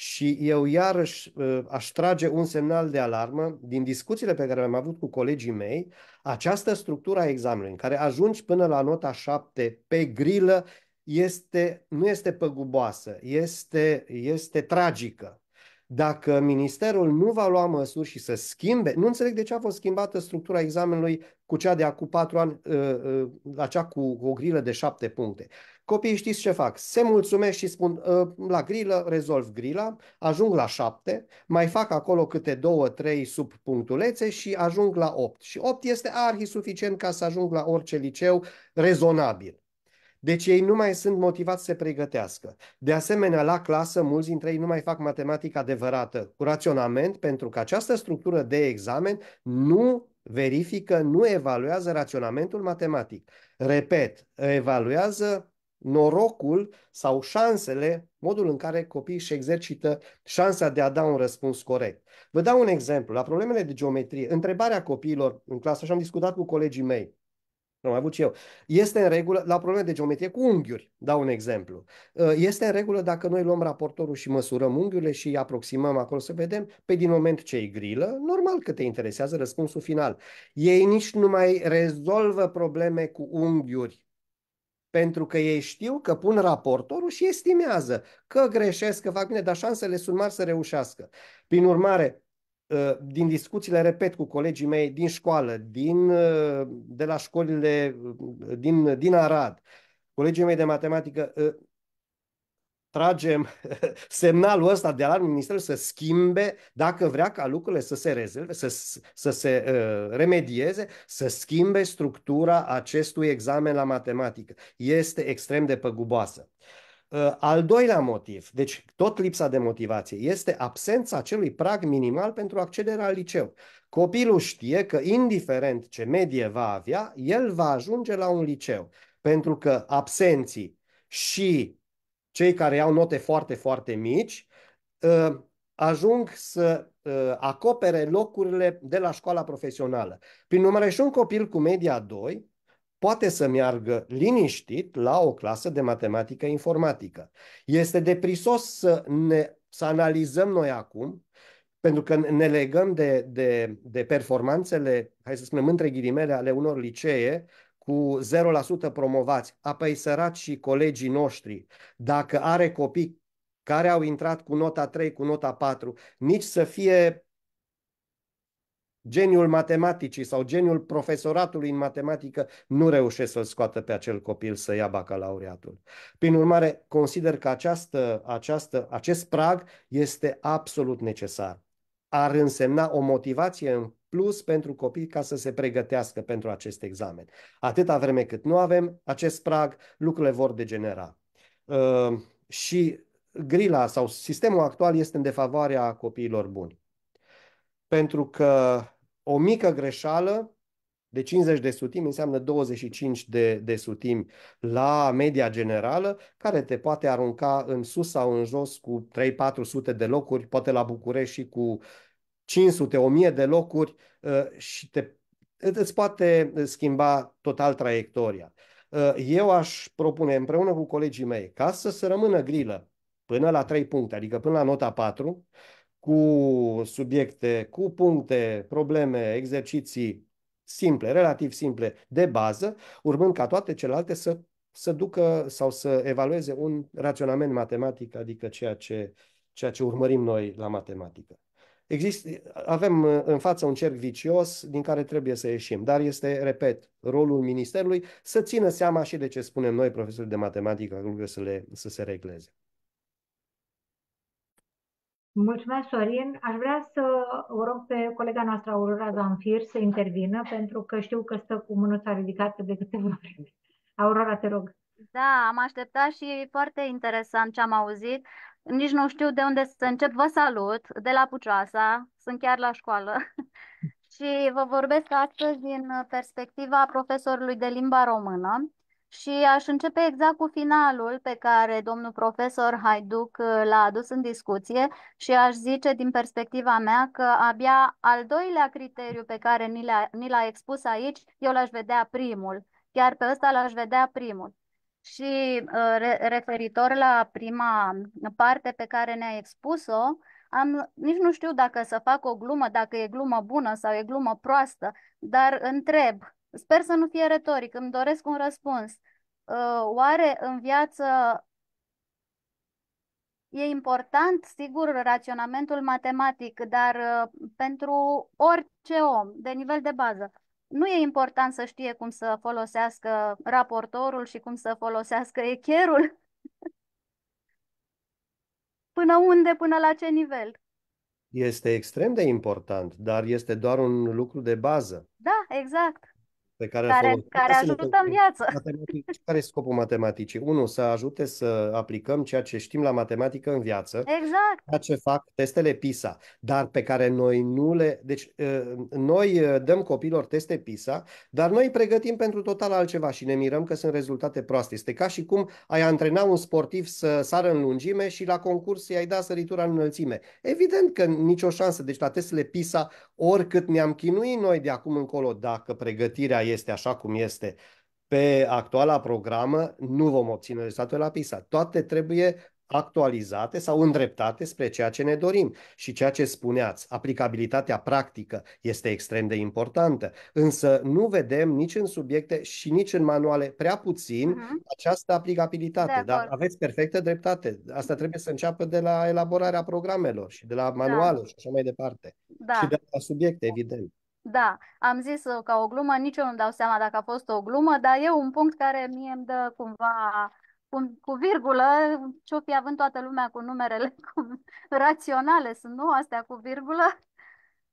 și eu iarăși uh, aș trage un semnal de alarmă din discuțiile pe care le-am avut cu colegii mei, această structură a examenului în care ajungi până la nota 7 pe grilă este, nu este păguboasă, este, este tragică. Dacă ministerul nu va lua măsuri și să schimbe, nu înțeleg de ce a fost schimbată structura examenului cu cea de acum patru ani, uh, uh, la cea cu o grilă de șapte puncte. Copiii știți ce fac? Se mulțumesc și spun uh, la grilă, rezolv grila, ajung la șapte, mai fac acolo câte două, trei subpunctulețe și ajung la opt. Și opt este arhi suficient ca să ajung la orice liceu rezonabil. Deci ei nu mai sunt motivați să se pregătească. De asemenea, la clasă, mulți dintre ei nu mai fac matematică adevărată cu raționament, pentru că această structură de examen nu verifică, nu evaluează raționamentul matematic. Repet, evaluează norocul sau șansele, modul în care copiii își exercită șansa de a da un răspuns corect. Vă dau un exemplu. La problemele de geometrie, întrebarea copiilor în clasă, și am discutat cu colegii mei, am avut și eu. Este în regulă, la probleme de geometrie cu unghiuri, dau un exemplu. Uh, este în regulă dacă noi luăm raportorul și măsurăm unghiurile și îi aproximăm acolo să vedem, pe din moment ce e grilă, normal că te interesează răspunsul final. Ei nici nu mai rezolvă probleme cu unghiuri, pentru că ei știu că pun raportorul și estimează că greșesc, că fac bine, dar șansele sunt mari să reușească. Prin urmare, Uh, din discuțiile, repet, cu colegii mei din școală, din, uh, de la școlile uh, din, din Arad, colegii mei de matematică, tragem <laughs> semnalul ăsta de alarmă Ministerul să schimbe, dacă vrea ca lucrurile să se rezolve, să, să se uh, remedieze, să schimbe structura acestui examen la matematică. Este extrem de păguboasă. Uh, al doilea motiv, deci tot lipsa de motivație, este absența acelui prag minimal pentru accederea la liceu. Copilul știe că, indiferent ce medie va avea, el va ajunge la un liceu, pentru că absenții și cei care iau note foarte, foarte mici uh, ajung să uh, acopere locurile de la școala profesională. Prin urmare, și un copil cu media 2 poate să meargă liniștit la o clasă de matematică informatică. Este deprisos să, ne, să analizăm noi acum, pentru că ne legăm de, de, de performanțele, hai să spunem, între ghilimele, ale unor licee cu 0% promovați, apoi săraci și colegii noștri, dacă are copii care au intrat cu nota 3, cu nota 4, nici să fie Geniul matematicii sau geniul profesoratului în matematică nu reușesc să-l scoată pe acel copil să ia bacalaureatul. Prin urmare, consider că această, această, acest prag este absolut necesar. Ar însemna o motivație în plus pentru copii ca să se pregătească pentru acest examen. Atâta vreme cât nu avem acest prag, lucrurile vor degenera. Uh, și grila sau sistemul actual este în defavoarea copiilor buni. Pentru că o mică greșeală de 50 de sutimi înseamnă 25 de, de sutimi la media generală, care te poate arunca în sus sau în jos cu 3-400 de locuri, poate la București și cu 500-1000 de locuri uh, și te, îți poate schimba total traiectoria. Uh, eu aș propune împreună cu colegii mei ca să se rămână grilă până la 3 puncte, adică până la nota 4, cu subiecte, cu puncte, probleme, exerciții simple, relativ simple, de bază, urmând ca toate celelalte să, să ducă sau să evalueze un raționament matematic, adică ceea ce, ceea ce urmărim noi la matematică. Există, avem în față un cerc vicios din care trebuie să ieșim, dar este, repet, rolul Ministerului să țină seama și de ce spunem noi, profesori de matematică, că lucrurile să, le, să se regleze. Mulțumesc, Sorin. Aș vrea să o rog pe colega noastră, Aurora Zanfir, să intervină, pentru că știu că stă cu mânuța ridicată de câteva <laughs> vreme. Aurora, te rog. Da, am așteptat și e foarte interesant ce am auzit. Nici nu știu de unde să încep. Vă salut de la Pucioasa, sunt chiar la școală <laughs> și vă vorbesc astăzi din perspectiva profesorului de limba română. Și aș începe exact cu finalul pe care domnul profesor Haiduc uh, l-a adus în discuție și aș zice din perspectiva mea că abia al doilea criteriu pe care ni l-a, ni l-a expus aici, eu l-aș vedea primul. Chiar pe ăsta l-aș vedea primul. Și uh, re, referitor la prima parte pe care ne-a expus-o, am, nici nu știu dacă să fac o glumă, dacă e glumă bună sau e glumă proastă, dar întreb, Sper să nu fie retoric, îmi doresc un răspuns. Uh, oare în viață e important, sigur, raționamentul matematic, dar uh, pentru orice om de nivel de bază, nu e important să știe cum să folosească raportorul și cum să folosească echerul? <laughs> Până unde, până la ce nivel? Este extrem de important, dar este doar un lucru de bază. Da, exact pe care, care, care ajută în viață. <laughs> Care e scopul matematicii? Unu, să ajute să aplicăm ceea ce știm la matematică în viață. Exact. Ceea ce fac testele PISA, dar pe care noi nu le... Deci, ă, noi ă, dăm copilor teste PISA, dar noi îi pregătim pentru total altceva și ne mirăm că sunt rezultate proaste. Este ca și cum ai antrena un sportiv să sară în lungime și la concurs i-ai da săritura în înălțime. Evident că nicio șansă. Deci la testele PISA, oricât ne-am chinuit noi de acum încolo, dacă pregătirea este așa cum este pe actuala programă, nu vom obține rezultatul la PISA. Toate trebuie actualizate sau îndreptate spre ceea ce ne dorim. Și ceea ce spuneați, aplicabilitatea practică este extrem de importantă, însă nu vedem nici în subiecte și nici în manuale prea puțin uh-huh. această aplicabilitate. Dar aveți perfectă dreptate. Asta trebuie să înceapă de la elaborarea programelor și de la manuale da. și așa mai departe. Da. Și de la subiecte, evident. Da, am zis uh, ca o glumă, nici eu nu dau seama dacă a fost o glumă, dar e un punct care mie îmi dă cumva cu, cu virgulă, ce-o fi având toată lumea cu numerele <laughs> cu, raționale, sunt nu astea cu virgulă.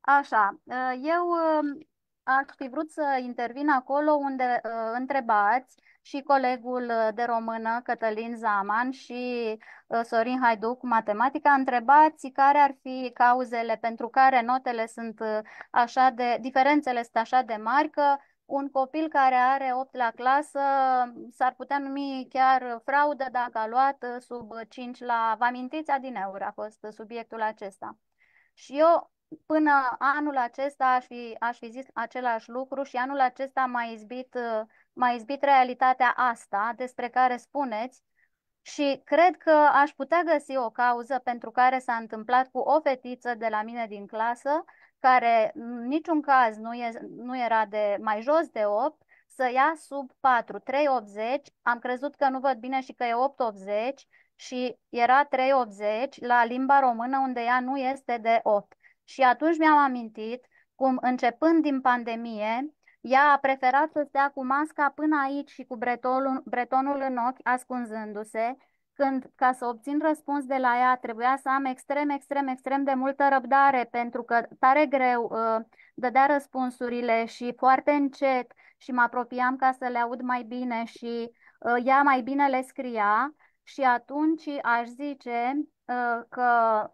Așa, uh, eu uh, aș fi vrut să intervin acolo unde întrebați și colegul uh, de română, Cătălin Zaman, și uh, Sorin Haiduc, matematica, întrebați care ar fi cauzele pentru care notele sunt uh, așa de, diferențele sunt așa de mari, că un copil care are 8 la clasă s-ar putea numi chiar fraudă dacă a luat sub 5 la... Vă amintiți? Adineuri a fost subiectul acesta. Și eu până anul acesta aș fi, aș fi zis același lucru și anul acesta m-a izbit m-a izbit realitatea asta despre care spuneți și cred că aș putea găsi o cauză pentru care s-a întâmplat cu o fetiță de la mine din clasă, care în niciun caz nu, e, nu era de mai jos de 8, să ia sub 4, 3,80. Am crezut că nu văd bine și că e 8,80 și era 3,80 la limba română unde ea nu este de 8. Și atunci mi-am amintit cum începând din pandemie, ea a preferat să stea cu masca până aici și cu bretonul, bretonul în ochi, ascunzându-se, când, ca să obțin răspuns de la ea, trebuia să am extrem, extrem, extrem de multă răbdare, pentru că tare greu uh, dădea răspunsurile și foarte încet și mă apropiam ca să le aud mai bine și uh, ea mai bine le scria și atunci aș zice uh, că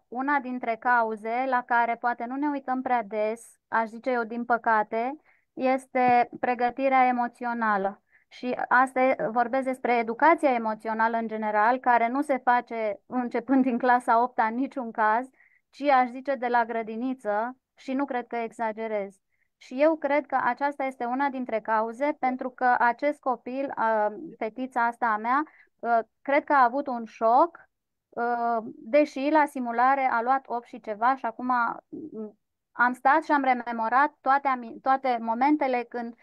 una dintre cauze la care poate nu ne uităm prea des, aș zice eu din păcate, este pregătirea emoțională. Și asta vorbesc despre educația emoțională în general, care nu se face începând din clasa 8 în niciun caz, ci aș zice de la grădiniță și nu cred că exagerez. Și eu cred că aceasta este una dintre cauze, pentru că acest copil, fetița asta a mea, cred că a avut un șoc, deși la simulare a luat 8 și ceva și acum am stat și am rememorat toate, toate momentele când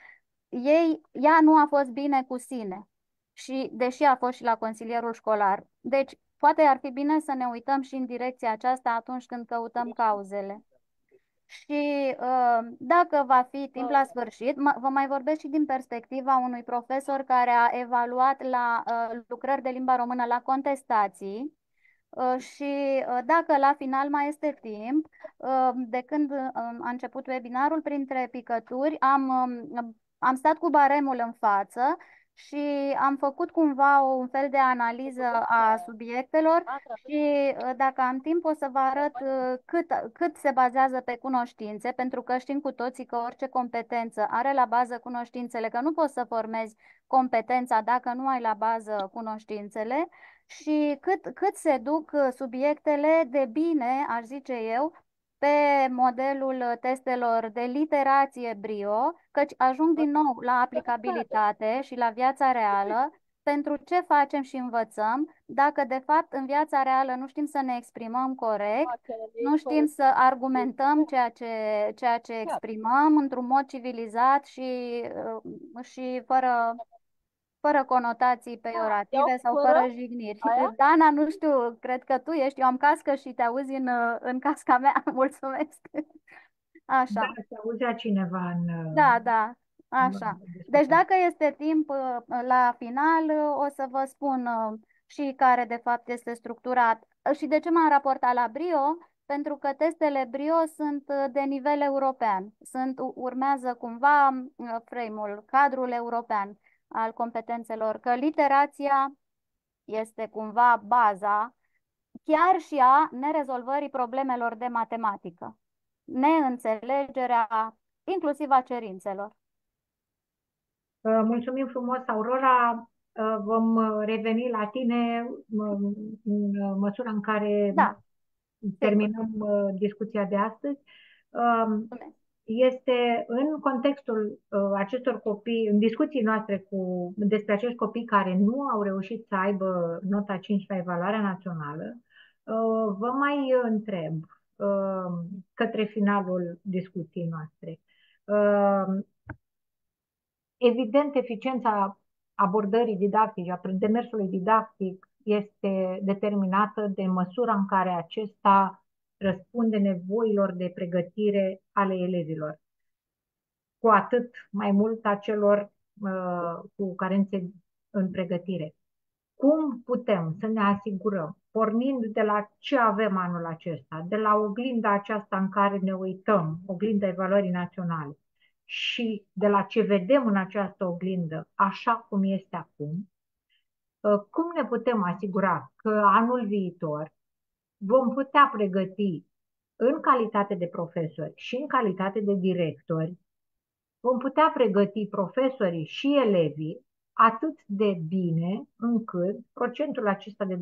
ei, ea nu a fost bine cu sine și deși a fost și la consilierul școlar. Deci, poate ar fi bine să ne uităm și în direcția aceasta atunci când căutăm cauzele. Și uh, dacă va fi timp la sfârșit, vă mai vorbesc și din perspectiva unui profesor care a evaluat la uh, lucrări de limba română la contestații uh, și dacă la final mai este timp, de când a început webinarul, printre picături, am um, am stat cu baremul în față și am făcut cumva un fel de analiză a subiectelor și uh, dacă am timp o să vă arăt uh, cât, cât se bazează pe cunoștințe, pentru că știm cu toții că orice competență are la bază cunoștințele, că nu poți să formezi competența dacă nu ai la bază cunoștințele și cât, cât se duc uh, subiectele de bine, aș zice eu, pe modelul testelor de literație brio, căci ajung din nou la aplicabilitate și la viața reală, pentru ce facem și învățăm, dacă de fapt în viața reală nu știm să ne exprimăm corect, nu știm să argumentăm ceea ce, ceea ce exprimăm într-un mod civilizat și, uh, și fără fără conotații da, peiorative sau fără jigniri. Aia? <laughs> Dana, nu știu, cred că tu ești, eu am cască și te auzi în, în casca mea, <laughs> mulțumesc. Așa. Da, te auzea cineva în... Da, da, așa. Deci dacă este timp uh, la final, uh, o să vă spun uh, și care de fapt este structurat. Și de ce m-am raportat la Brio? Pentru că testele Brio sunt de nivel european. Sunt, urmează cumva frame-ul, cadrul european al competențelor, că literația este cumva baza chiar și a nerezolvării problemelor de matematică, neînțelegerea inclusiv a cerințelor. Mulțumim frumos, Aurora. Vom reveni la tine în măsura în care da, terminăm sigur. discuția de astăzi. Mulțumesc este în contextul uh, acestor copii, în discuții noastre cu, despre acești copii care nu au reușit să aibă nota 5 la evaluarea națională, uh, vă mai întreb uh, către finalul discuției noastre. Uh, evident, eficiența abordării didactice, a demersului didactic este determinată de măsura în care acesta răspunde nevoilor de pregătire ale elevilor. Cu atât mai mult a celor uh, cu carențe în pregătire. Cum putem să ne asigurăm, pornind de la ce avem anul acesta, de la oglinda aceasta în care ne uităm, oglinda evaluării naționale, și de la ce vedem în această oglindă, așa cum este acum, uh, cum ne putem asigura că anul viitor vom putea pregăti în calitate de profesori și în calitate de directori, vom putea pregăti profesorii și elevii atât de bine încât procentul acesta de 25%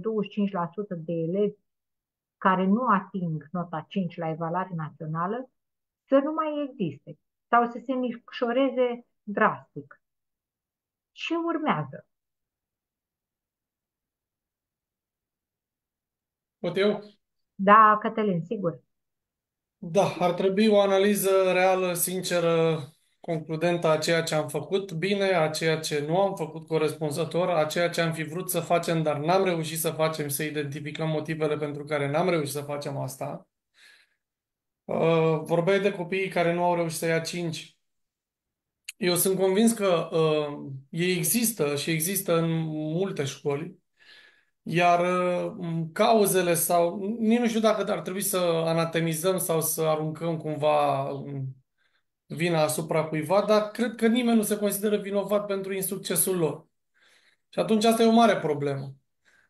de elevi care nu ating nota 5 la evaluare națională să nu mai existe sau să se micșoreze drastic. Ce urmează? Pot eu? Da, Cătălin, sigur. Da, ar trebui o analiză reală, sinceră, concludentă a ceea ce am făcut bine, a ceea ce nu am făcut corespunzător, a ceea ce am fi vrut să facem, dar n-am reușit să facem, să identificăm motivele pentru care n-am reușit să facem asta. Uh, vorbeai de copiii care nu au reușit să ia 5. Eu sunt convins că uh, ei există și există în multe școli, iar uh, cauzele sau, nici nu știu dacă ar trebui să anatemizăm sau să aruncăm cumva um, vina asupra cuiva, dar cred că nimeni nu se consideră vinovat pentru insuccesul lor. Și atunci asta e o mare problemă.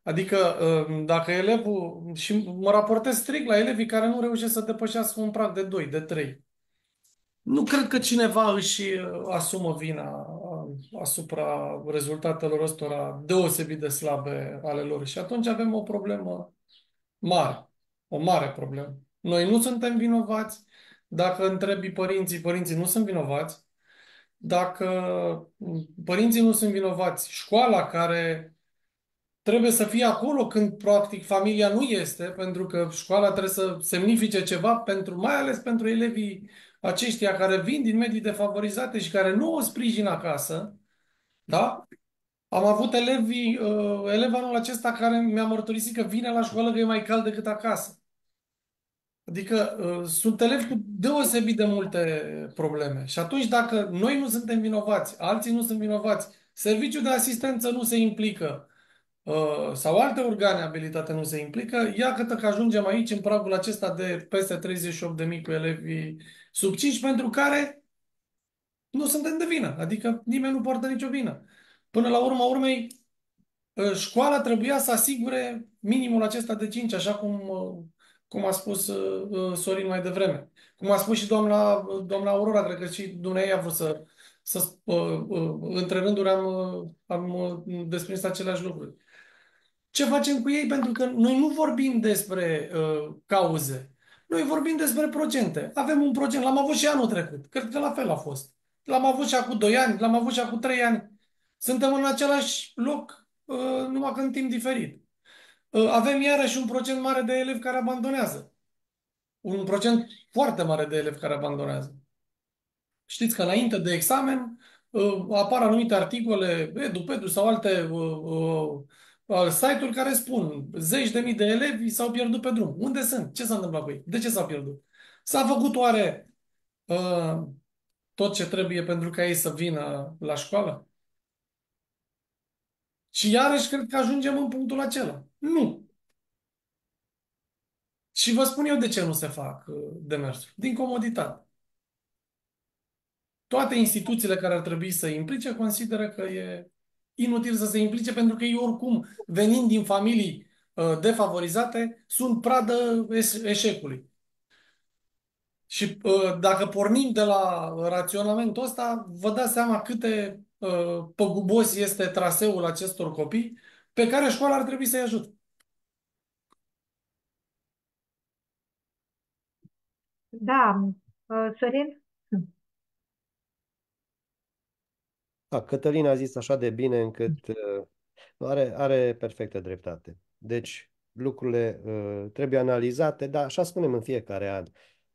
Adică uh, dacă elevul, și mă raportez strict la elevii care nu reușesc să depășească un prag de 2, de 3. Nu cred că cineva își uh, asumă vina uh, asupra rezultatelor ăstora deosebit de slabe ale lor. Și atunci avem o problemă mare. O mare problemă. Noi nu suntem vinovați. Dacă întrebi părinții, părinții nu sunt vinovați. Dacă părinții nu sunt vinovați, școala care trebuie să fie acolo când practic familia nu este, pentru că școala trebuie să semnifice ceva pentru, mai ales pentru elevii aceștia care vin din medii defavorizate și care nu o sprijin acasă, da? Am avut elevi, uh, elev anul acesta care mi-a mărturisit că vine la școală că e mai cald decât acasă. Adică uh, sunt elevi cu deosebit de multe probleme. Și atunci dacă noi nu suntem vinovați, alții nu sunt vinovați, serviciul de asistență nu se implică, Uh, sau alte organe abilitate nu se implică, iată că ajungem aici în pragul acesta de peste 38.000 cu elevi sub 5 pentru care nu suntem de vină. Adică nimeni nu poartă nicio vină. Până la urma urmei, uh, școala trebuia să asigure minimul acesta de 5, așa cum, uh, cum a spus Sorin mai devreme. Cum a spus și doamna, doamna Aurora, cred că și dumneavoastră a vrut să, să între rânduri am, am desprins aceleași lucruri ce facem cu ei, pentru că noi nu vorbim despre uh, cauze. Noi vorbim despre procente. Avem un procent, l-am avut și anul trecut. Cred că la fel a fost. L-am avut și acum 2 ani, l-am avut și acum 3 ani. Suntem în același loc, uh, numai că în timp diferit. Uh, avem iarăși un procent mare de elevi care abandonează. Un procent foarte mare de elevi care abandonează. Știți că înainte de examen uh, apar anumite articole, EduPedu sau alte uh, uh, site-uri care spun zeci de mii de elevi s-au pierdut pe drum. Unde sunt? Ce s-a întâmplat cu ei? De ce s-au pierdut? S-a făcut oare uh, tot ce trebuie pentru ca ei să vină la școală? Și iarăși cred că ajungem în punctul acela. Nu. Și vă spun eu de ce nu se fac uh, demersuri. Din comoditate. Toate instituțiile care ar trebui să implice consideră că e inutil să se implice pentru că ei oricum, venind din familii uh, defavorizate, sunt pradă eșecului. Și uh, dacă pornim de la raționamentul ăsta, vă dați seama câte uh, păgubos este traseul acestor copii pe care școala ar trebui să-i ajute. Da, uh, Sorin? Da, Cătălin a zis așa de bine încât uh, are, are perfectă dreptate. Deci lucrurile uh, trebuie analizate, dar așa spunem în fiecare an.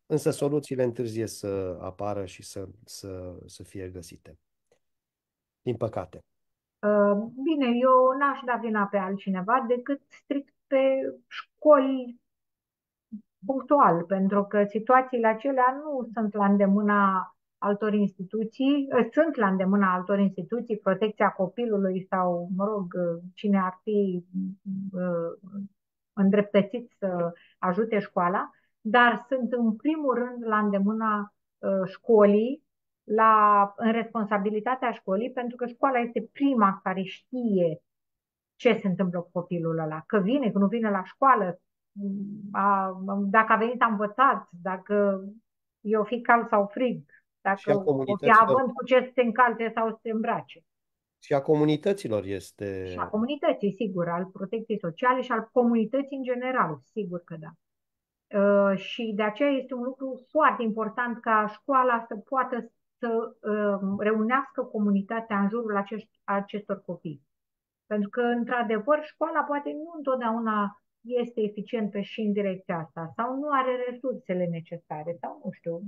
Însă soluțiile întârzie să apară și să, să, să fie găsite. Din păcate. Uh, bine, eu n-aș da vina pe altcineva decât strict pe școli punctual, pentru că situațiile acelea nu sunt la îndemâna altor instituții, ă, sunt la îndemâna altor instituții, protecția copilului sau, mă rog, ă, cine ar fi ă, îndreptățit să ajute școala, dar sunt în primul rând la îndemâna școlii, la, în responsabilitatea școlii, pentru că școala este prima care știe ce se întâmplă cu copilul ăla, că vine, că nu vine la școală, a, dacă a venit a învățat, dacă e o fi cald sau frig, dacă o fi având cu ce să se încalce sau să se îmbrace. Și a comunităților este... Și a comunității, sigur, al protecției sociale și al comunității în general, sigur că da. Uh, și de aceea este un lucru foarte important ca școala să poată să uh, reunească comunitatea în jurul acest, acestor copii. Pentru că, într-adevăr, școala poate nu întotdeauna este eficientă și în direcția asta sau nu are resursele necesare sau nu știu,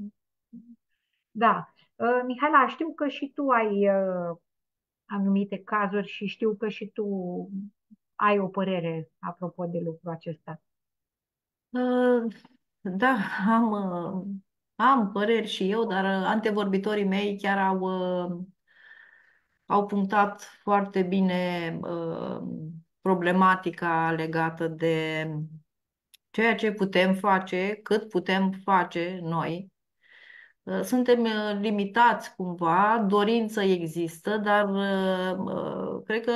da. Uh, Mihaela, știu că și tu ai uh, anumite cazuri și știu că și tu ai o părere apropo de lucrul acesta. Uh, Da, am, uh, am păreri și eu, dar uh, antevorbitorii mei chiar au, uh, au punctat foarte bine problematica legată de ceea ce putem face, cât putem face noi. Suntem limitați cumva, dorință există, dar cred că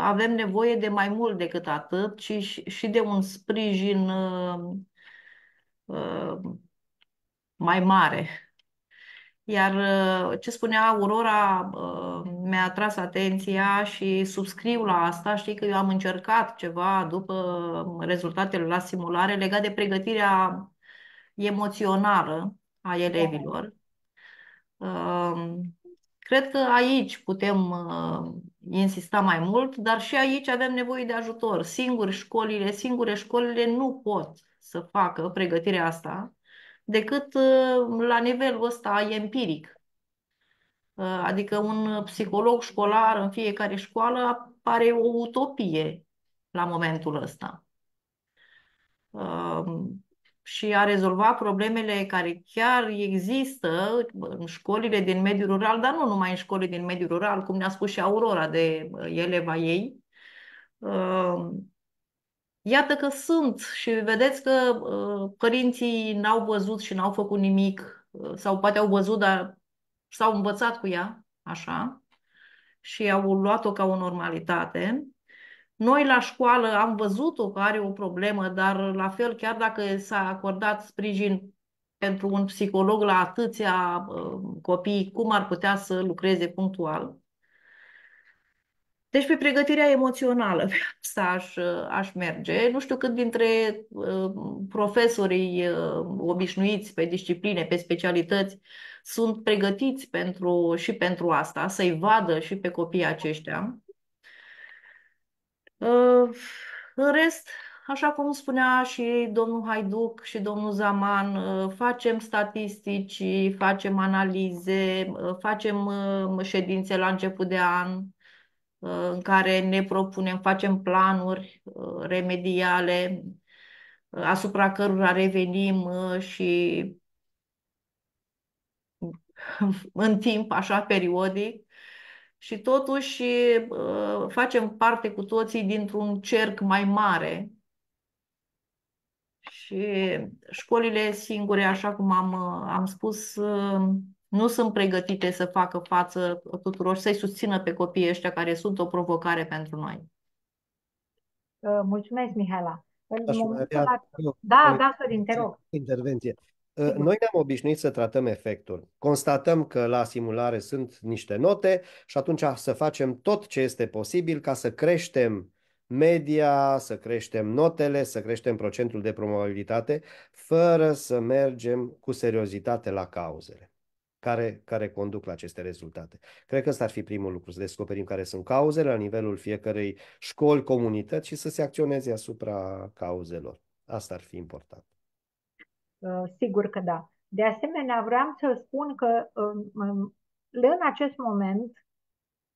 avem nevoie de mai mult decât atât și, și de un sprijin Uh, mai mare. Iar uh, ce spunea Aurora uh, mi-a atras atenția și subscriu la asta. Știi că eu am încercat ceva după rezultatele la simulare legat de pregătirea emoțională a elevilor. Cred că aici putem insista mai mult, dar și aici avem nevoie de ajutor. Singuri școlile, singure școlile nu pot să facă pregătirea asta decât uh, la nivelul ăsta empiric. Uh, adică un psiholog școlar în fiecare școală pare o utopie la momentul ăsta. Uh, și a rezolva problemele care chiar există în școlile din mediul rural, dar nu numai în școlile din mediul rural, cum ne-a spus și Aurora de eleva ei, Iată că sunt și vedeți că uh, părinții n-au văzut și n-au făcut nimic uh, sau poate au văzut, dar s-au învățat cu ea, așa, și au luat-o ca o normalitate. Noi la școală am văzut-o că are o problemă, dar la fel, chiar dacă s-a acordat sprijin pentru un psiholog la atâția uh, copii, cum ar putea să lucreze punctual, deci pe pregătirea emoțională pe <laughs> asta aș, aș merge. Nu știu cât dintre uh, profesorii uh, obișnuiți pe discipline, pe specialități, sunt pregătiți pentru, și pentru asta, să-i vadă și pe copiii aceștia. Uh, în rest, așa cum spunea și domnul Haiduc și domnul Zaman, uh, facem statistici, facem analize, uh, facem uh, ședințe la început de an, Uh, în care ne propunem, facem planuri uh, remediale uh, asupra cărora revenim și <laughs> în timp, așa, periodic. Și totuși facem parte cu toții dintr-un cerc mai mare. Și școlile singure, așa cum am, am spus, nu sunt pregătite să facă față tuturor, să-i susțină pe copiii ăștia care sunt o provocare pentru noi. Uh, mulțumesc, Mihaela. Aș mai avea, la... Da, da, Sorin, te rog. Intervenție. Uh, noi ne-am obișnuit să tratăm efectul. Constatăm că la simulare sunt niște note și atunci să facem tot ce este posibil ca să creștem media, să creștem notele, să creștem procentul de probabilitate, fără să mergem cu seriozitate la cauzele care, care conduc la aceste rezultate. Cred că ăsta ar fi primul lucru, să descoperim care sunt cauzele la nivelul fiecărei școli, comunități și să se acționeze asupra cauzelor. Asta ar fi important. Uh, sigur că da. De asemenea, vreau să spun că um, um, în acest moment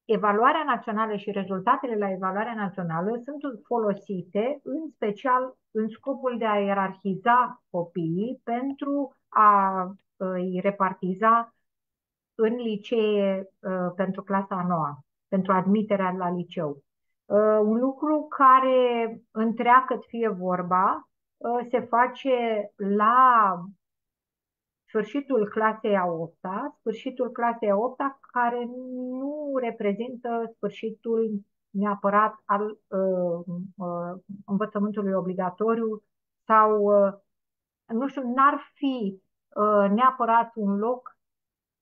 evaluarea națională și rezultatele la evaluarea națională sunt folosite în special în scopul de a ierarhiza copiii pentru a îi repartiza în licee uh, pentru clasa a noua, pentru admiterea la liceu. Uh, un lucru care, întreagăt fie vorba, uh, se face la sfârșitul clasei a 8 -a, sfârșitul clasei a 8 -a, care nu reprezintă sfârșitul neapărat al uh, uh, învățământului obligatoriu sau, uh, nu știu, n-ar fi Uh, neapărat un loc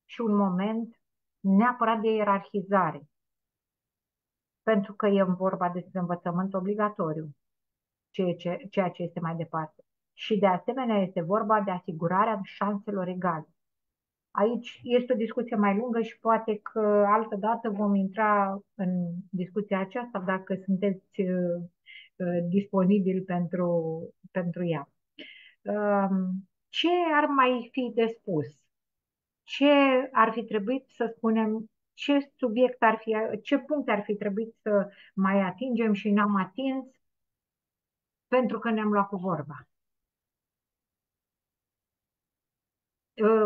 și un moment neapărat de ierarhizare. Pentru că e vorba despre învățământ obligatoriu, ceea ce, ceea ce este mai departe. Și de asemenea este vorba de asigurarea șanselor egale. Aici este o discuție mai lungă și poate că altă dată vom intra în discuția aceasta dacă sunteți uh, uh disponibili pentru, pentru ea. Uh, ce ar mai fi de spus? Ce ar fi trebuit să spunem, ce subiect ar fi, ce punct ar fi trebuit să mai atingem și n-am atins pentru că ne-am luat cu vorba?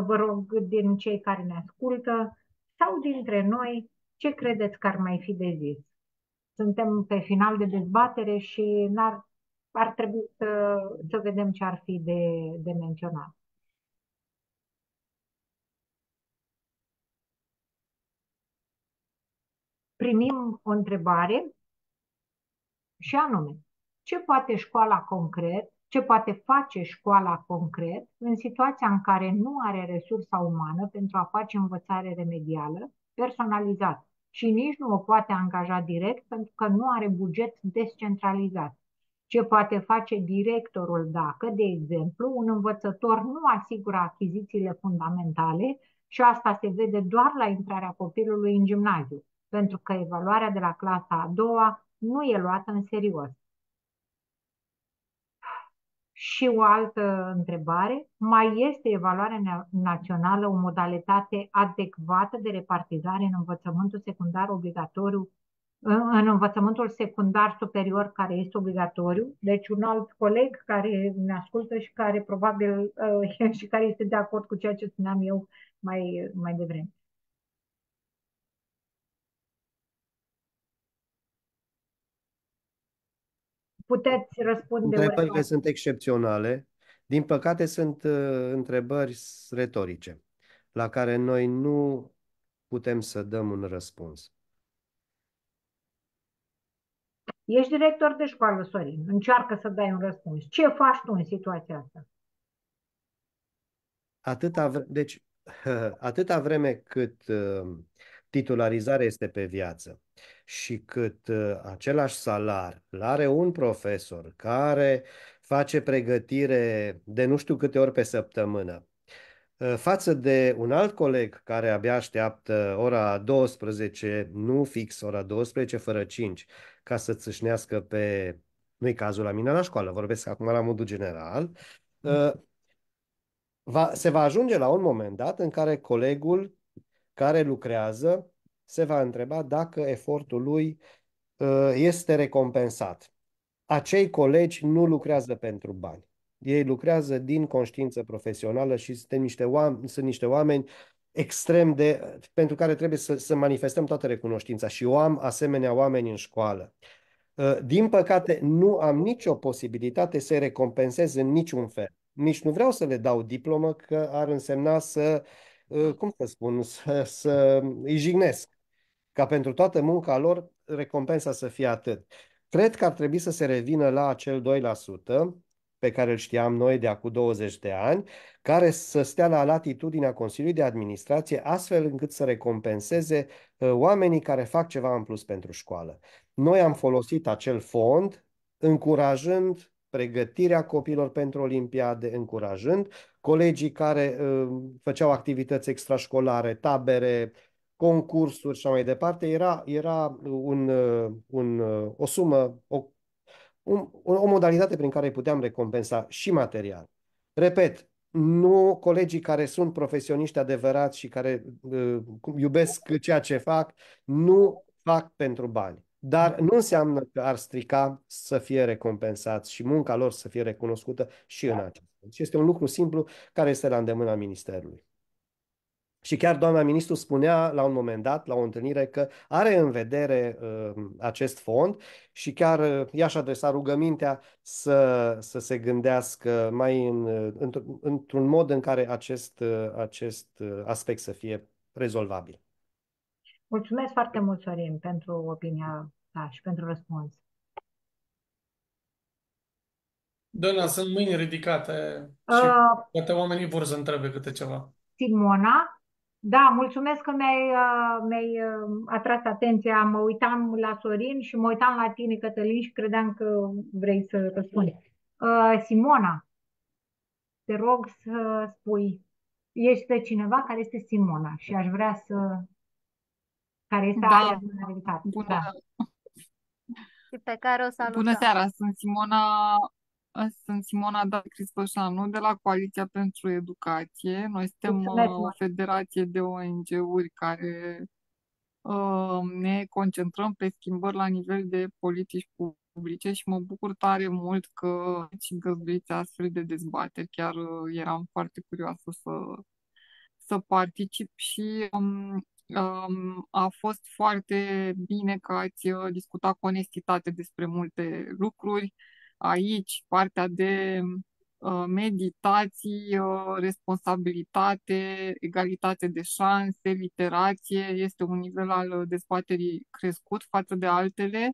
vă rog, din cei care ne ascultă sau dintre noi, ce credeți că ar mai fi de zis? Suntem pe final de dezbatere și n-ar, ar trebui să, să vedem ce ar fi de, de menționat. Primim o întrebare și anume, ce poate școala concret, ce poate face școala concret în situația în care nu are resursa umană pentru a face învățare remedială personalizată și nici nu o poate angaja direct pentru că nu are buget descentralizat. Ce poate face directorul dacă, de exemplu, un învățător nu asigură achizițiile fundamentale și asta se vede doar la intrarea copilului în gimnaziu, pentru că evaluarea de la clasa a doua nu e luată în serios. Și o altă întrebare, mai este evaluarea națională o modalitate adecvată de repartizare în învățământul secundar obligatoriu, în învățământul secundar superior care este obligatoriu? Deci un alt coleg care ne ascultă și care probabil <laughs> și care este de acord cu ceea ce spuneam eu mai, mai devreme. Puteți răspunde. Întrebările sunt excepționale. Din păcate sunt uh, întrebări retorice, la care noi nu putem să dăm un răspuns. Ești director de școală, Sorin. Încearcă să dai un răspuns. Ce faci tu în situația asta? Atâta vre- deci, <laughs> atâta vreme cât uh, titularizarea este pe viață și cât uh, același salar îl are un profesor care face pregătire de nu știu câte ori pe săptămână, uh, față de un alt coleg care abia așteaptă ora 12, nu fix ora 12, fără 5, ca să țâșnească pe... Nu-i cazul la mine la școală, vorbesc acum la modul general. Uh, va, se va ajunge la un moment dat în care colegul care lucrează se va întreba dacă efortul lui uh, este recompensat. Acei colegi nu lucrează pentru bani. Ei lucrează din conștiință profesională și sunt niște oameni, sunt niște oameni extrem de, pentru care trebuie să, să manifestăm toată recunoștința și eu am asemenea oameni în școală. Uh, din păcate, nu am nicio posibilitate să recompensez în niciun fel. Nici nu vreau să le dau diplomă, că ar însemna să, uh, cum să spun, să, să îi jignesc ca pentru toată munca lor recompensa să fie atât. Cred că ar trebui să se revină la acel 2% pe care îl știam noi de acum 20 de ani, care să stea la latitudinea Consiliului de Administrație, astfel încât să recompenseze uh, oamenii care fac ceva în plus pentru școală. Noi am folosit acel fond încurajând pregătirea copilor pentru Olimpiade, încurajând colegii care uh, făceau activități extrașcolare, tabere, concursuri și așa mai departe, era, era un, un, o sumă, o, un, o modalitate prin care puteam recompensa și material. Repet, nu colegii care sunt profesioniști adevărați și care uh, iubesc ceea ce fac, nu fac pentru bani. Dar nu înseamnă că ar strica să fie recompensați și munca lor să fie recunoscută și în acest sens. Este un lucru simplu care este la îndemâna Ministerului. Și chiar doamna ministru spunea la un moment dat, la o întâlnire, că are în vedere uh, acest fond și chiar uh, i-aș adresa rugămintea să, să se gândească mai în, într- într-un mod în care acest, uh, acest uh, aspect să fie rezolvabil. Mulțumesc foarte mult, Sorin, pentru opinia ta și pentru răspuns. Doamna, sunt mâini ridicate și uh, poate oamenii vor să întrebe câte ceva. Simona, da, mulțumesc că mi-ai, uh, mi-ai uh, atras atenția. Mă uitam la Sorin și mă uitam la tine, Cătălin, și credeam că vrei să răspunzi. Uh, Simona, te rog să spui, este cineva care este Simona și aș vrea să... care este Da, aia bună, Da. Și pe care o bună salutăm. seara, sunt Simona, sunt Simona Dan Cristoșanu de la Coaliția pentru Educație. Noi suntem Mulțumesc, uh, o mă. federație de ONG-uri care uh, ne concentrăm pe schimbări la nivel de politici publice și mă bucur tare mult că și găzduiți astfel de dezbateri. Chiar uh, eram foarte curioasă să să particip și um, um, a fost foarte bine că ați uh, discutat cu onestitate despre multe lucruri. Aici, partea de uh, meditații, uh, responsabilitate, egalitate de șanse, literație, este un nivel al dezbaterii crescut față de altele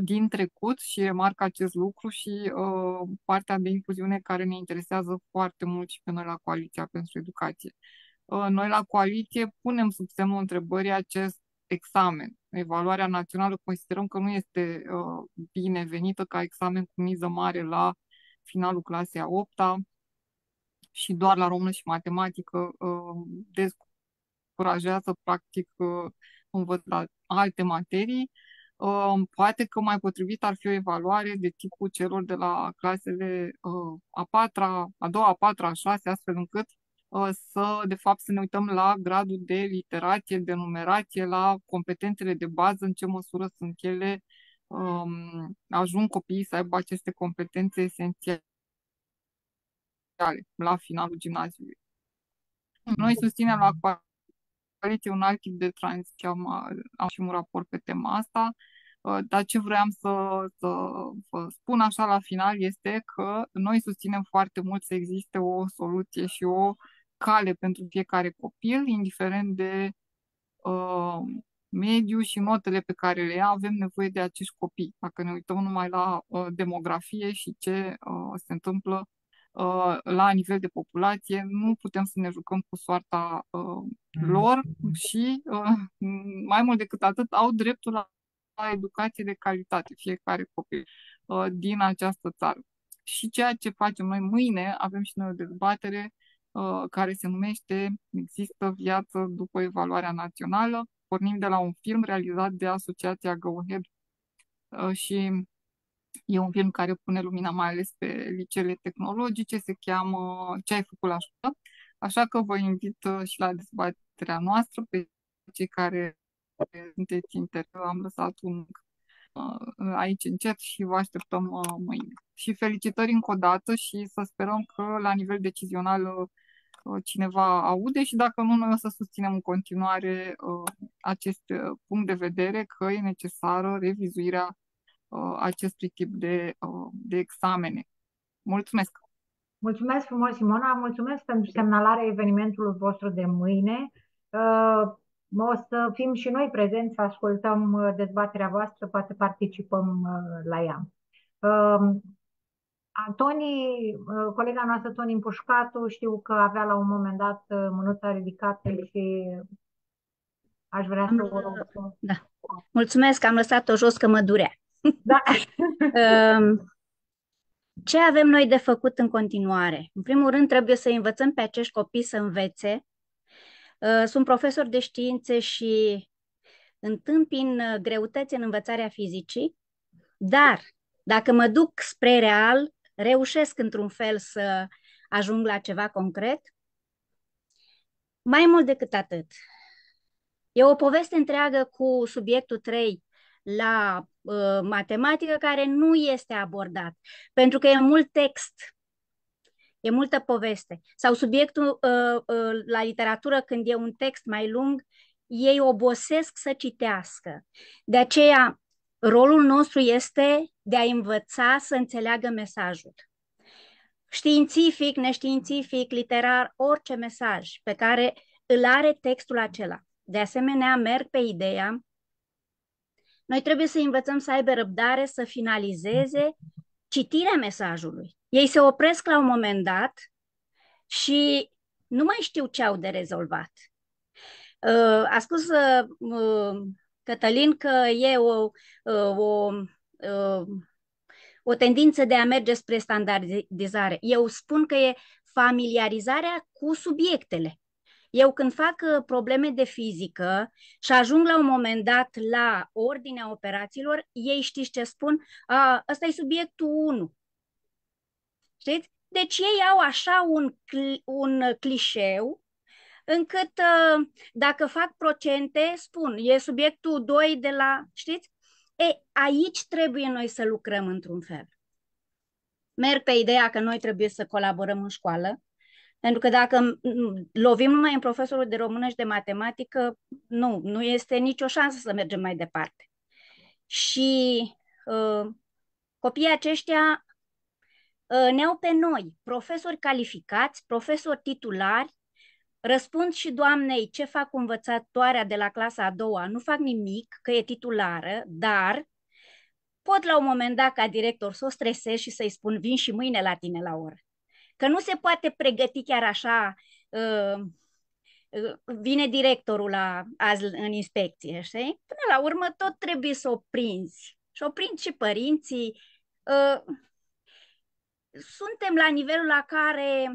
din trecut și remarc acest lucru și uh, partea de incluziune care ne interesează foarte mult și pe noi la Coaliția pentru Educație. Uh, noi la Coaliție punem sub semnul întrebării acest examen. Evaluarea națională considerăm că nu este uh, binevenită ca examen cu miză mare la finalul clasei a 8 -a și doar la română și matematică uh, descurajează practic uh, învăța alte materii. Poate că mai potrivit ar fi o evaluare de tipul celor de la clasele uh, a patra, a doua, a patra, a șase, astfel încât uh, să, de fapt, să ne uităm la gradul de literație, de numerație, la competențele de bază, în ce măsură sunt ele, um, ajung copiii să aibă aceste competențe esențiale la finalul gimnaziului. Noi susținem la coaliție un alt tip de tranziție, am, am și un raport pe tema asta, uh, dar ce vreau să, să vă spun așa la final este că noi susținem foarte mult să existe o soluție și o cale pentru fiecare copil, indiferent de uh, mediu și notele pe care le ia, avem nevoie de acești copii. Dacă ne uităm numai la uh, demografie și ce uh, se întâmplă Uh, la nivel de populație, nu putem să ne jucăm cu soarta uh, mm. lor și, uh, <laughs> mai mult decât atât, au dreptul la educație de calitate, fiecare copil din această țară. Și ceea ce facem noi mâine, avem și noi o dezbatere care se numește Există viață după evaluarea națională. Pornim de la un film realizat de Asociația Go Ahead și E un film care pune lumina mai ales pe liceele tehnologice, se cheamă Ce ai făcut la școală, așa că vă invit uh, și la dezbaterea noastră pe cei care sunteți interesați. Am lăsat un uh, aici în chat și vă așteptăm uh, mâine. Și felicitări încă o dată și să sperăm că la nivel decizional cineva aude și dacă nu, noi o să susținem în continuare acest punct de vedere că e necesară revizuirea Uh, acestui tip de, uh, de examene. Mulțumesc! Mulțumesc frumos, Simona, mulțumesc pentru semnalarea evenimentului vostru de mâine. Uh, o să fim și noi prezenți, să ascultăm dezbaterea voastră, poate participăm la ea. Antoni, colega noastră Toni Împușcatu, știu că avea la un moment dat mânuța ridicată și aș vrea să o rog să... Da. Mulțumesc, am lăsat-o jos că mă durea. Da. Ehm, <laughs> ce avem noi de făcut în continuare? În primul rând, trebuie să învățăm pe acești copii să învețe. Ehm, sunt profesor de științe și întâmpin uh, greutăți în învățarea fizicii, dar dacă mă duc spre real, reușesc într-un fel să ajung la ceva concret. Mai mult decât atât, e o poveste întreagă cu subiectul 3 la uh, matematică care nu este abordat, pentru că e mult text, e multă poveste. Sau subiectul uh, uh, la literatură, când e un text mai lung, ei obosesc să citească. De aceea, rolul nostru este de a învăța să înțeleagă mesajul. Științific, neștiințific, literar, orice mesaj pe care îl are textul acela. De asemenea, merg pe ideea noi trebuie să învățăm să aibă răbdare, să finalizeze citirea mesajului. Ei se opresc la un moment dat și nu mai știu ce au de rezolvat. Uh, a spus uh, Cătălin că e o, uh, o, o tendință de a merge spre standardizare. Eu spun că e familiarizarea cu subiectele. Eu când fac uh, probleme de fizică și ajung la un moment dat la ordinea operațiilor, ei știți ce spun? A, ăsta e subiectul 1. Știți? Deci ei au așa un, un clișeu încât uh, dacă fac procente, spun, e subiectul 2 de la, știți? E, aici trebuie noi să lucrăm într-un fel. Merg pe ideea că noi trebuie să colaborăm în școală, Pentru că dacă lovim numai în profesorul de română și de matematică, nu, nu este nicio șansă să mergem mai departe. Și uh, copiii aceștia uh, ne-au pe noi, profesori calificați, profesori titulari, Răspund și doamnei ce fac cu învățătoarea de la clasa a doua. Nu fac nimic, că e titulară, dar pot la un moment dat ca director să o stresez și să-i spun vin și mâine la tine la oră. Că nu se poate pregăti chiar așa, uh, uh, vine directorul la, azi în inspecție, știi? Până la urmă tot trebuie să o prinzi. Și o prind și părinții. Uh, suntem la nivelul la care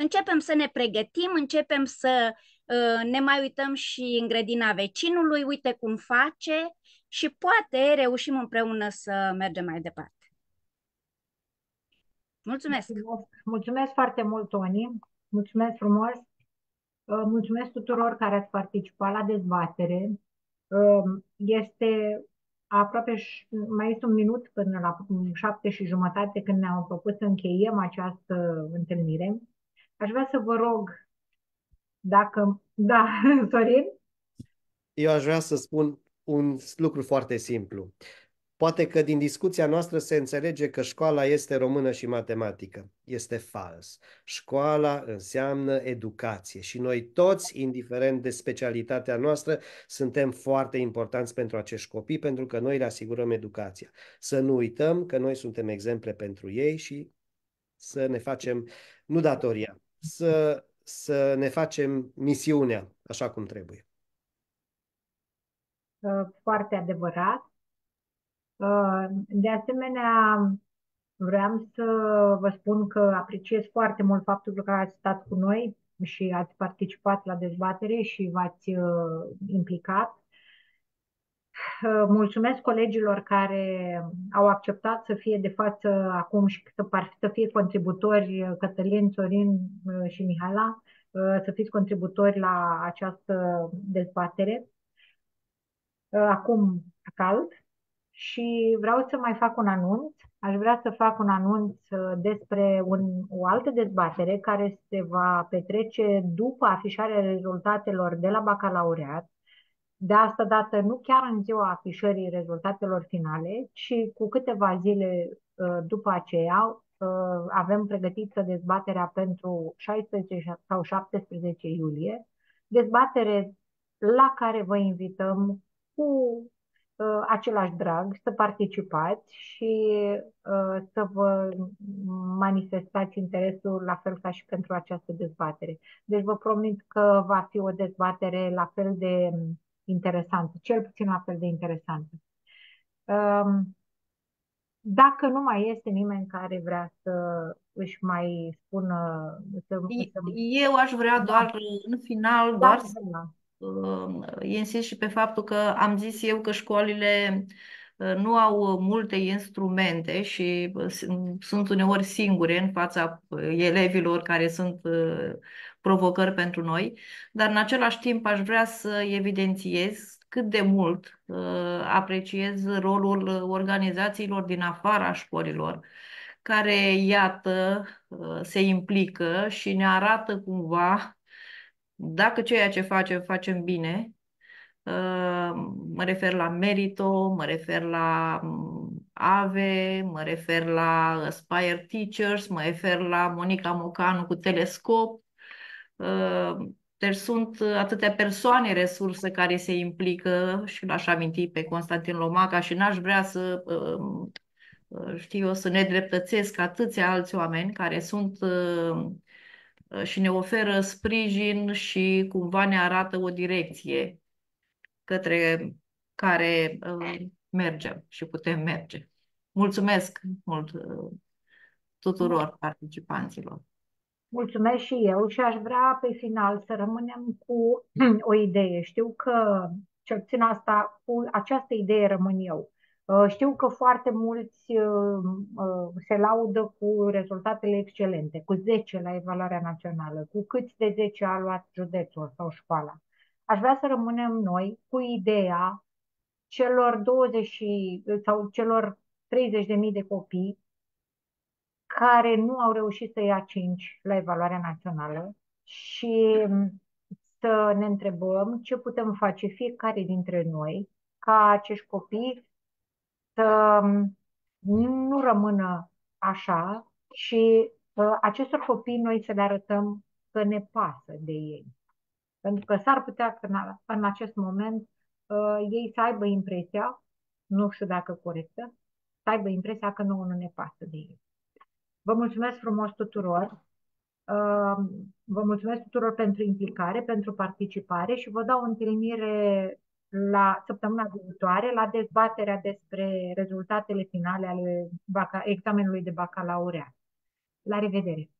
începem să ne pregătim, începem să uh, ne mai uităm și în grădina vecinului, uite cum face și poate reușim împreună să mergem mai departe. Mulțumesc! Mulțumesc, mulțumesc foarte mult, Toni! Mulțumesc frumos! Uh, mulțumesc tuturor care ați participat la dezbatere. Uh, este aproape, mai este un minut până la șapte și jumătate când ne-am propus să încheiem această întâlnire. Aș vrea să vă rog, dacă... Da, <laughs> Sorin? Eu aș vrea să spun un lucru foarte simplu. Poate că din discuția noastră se înțelege că școala este română și matematică. Este fals. Școala înseamnă educație și noi toți, indiferent de specialitatea noastră, suntem foarte importanți pentru acești copii pentru că noi le asigurăm educația. Să nu uităm că noi suntem exemple pentru ei și să ne facem, nu datoria, să, să ne facem misiunea așa cum trebuie. Uh, foarte adevărat. Uh, de asemenea, vreau să vă spun că apreciez foarte mult faptul că ați stat cu noi și ați participat la dezbatere și v-ați uh, implicat. Mulțumesc colegilor care au acceptat să fie de față acum și să, să fie contributori, Cătălin, Sorin uh, și Mihala, uh, să fiți contributori la această dezbatere. Uh, acum, cald. Și vreau să mai fac un anunț. Aș vrea să fac un anunț despre un, o altă dezbatere care se va petrece după afișarea rezultatelor de la bacalaureat de asta dată nu chiar în ziua afișării rezultatelor finale, ci cu câteva zile uh, după aceea uh, avem pregătită dezbaterea pentru 16 sau 17 iulie, dezbatere la care vă invităm cu uh, același drag să participați și să vă manifestați interesul la fel ca și pentru această dezbatere. Deci vă promit că va fi o dezbatere la fel de interesantă, cel puțin la fel de interesantă. Um, dacă nu mai este nimeni care vrea să își mai spună... Să, să... Eu aș vrea da. doar în final, da, doar da, să da. Uh, insist și pe faptul că am zis eu că școlile uh, nu au multe instrumente și uh, sunt uneori singure în fața elevilor care sunt provocări pentru noi, dar în același timp aș vrea să evidențiez cât de mult uh, apreciez rolul organizațiilor din afara școlilor, care, iată, uh, se implică și ne arată cumva dacă ceea ce facem, facem bine. Uh, mă refer la Merito, mă refer la um, AVE, mă refer la Aspire Teachers, mă refer la Monica Mocanu cu Telescop, deci sunt atâtea persoane, resurse care se implică și l-aș aminti pe Constantin Lomaca și n-aș vrea să um, știu eu, să ne dreptățesc atâția alți oameni care sunt um, și ne oferă sprijin și cumva ne arată o direcție către care um, mergem și putem merge. Mulțumesc mult uh, tuturor participanților. Mulțumesc și eu și aș vrea pe final să rămânem cu <clears throat> o idee. Știu că, cel puțin asta, cu această idee rămân eu. Uh, știu că foarte mulți uh, uh, se laudă cu rezultatele excelente, cu 10 la evaluarea națională, cu câți de 10 a luat județul sau școala. Aș vrea să rămânem noi cu ideea celor 20 sau celor 30.000 de copii care nu au reușit să ia 5 la evaluarea națională și să ne întrebăm ce putem face fiecare dintre noi ca acești copii să nu rămână așa și uh, acestor copii noi să le arătăm că ne pasă de ei. Pentru că s-ar putea că în, în acest moment uh, ei să aibă impresia, nu știu dacă corectă, să aibă impresia că nouă nu ne pasă de ei. Vă mulțumesc frumos tuturor! Uh, vă mulțumesc tuturor pentru implicare, pentru participare și vă dau o întâlnire la săptămâna viitoare la dezbaterea despre rezultatele finale ale examenului de bacalaureat. La revedere!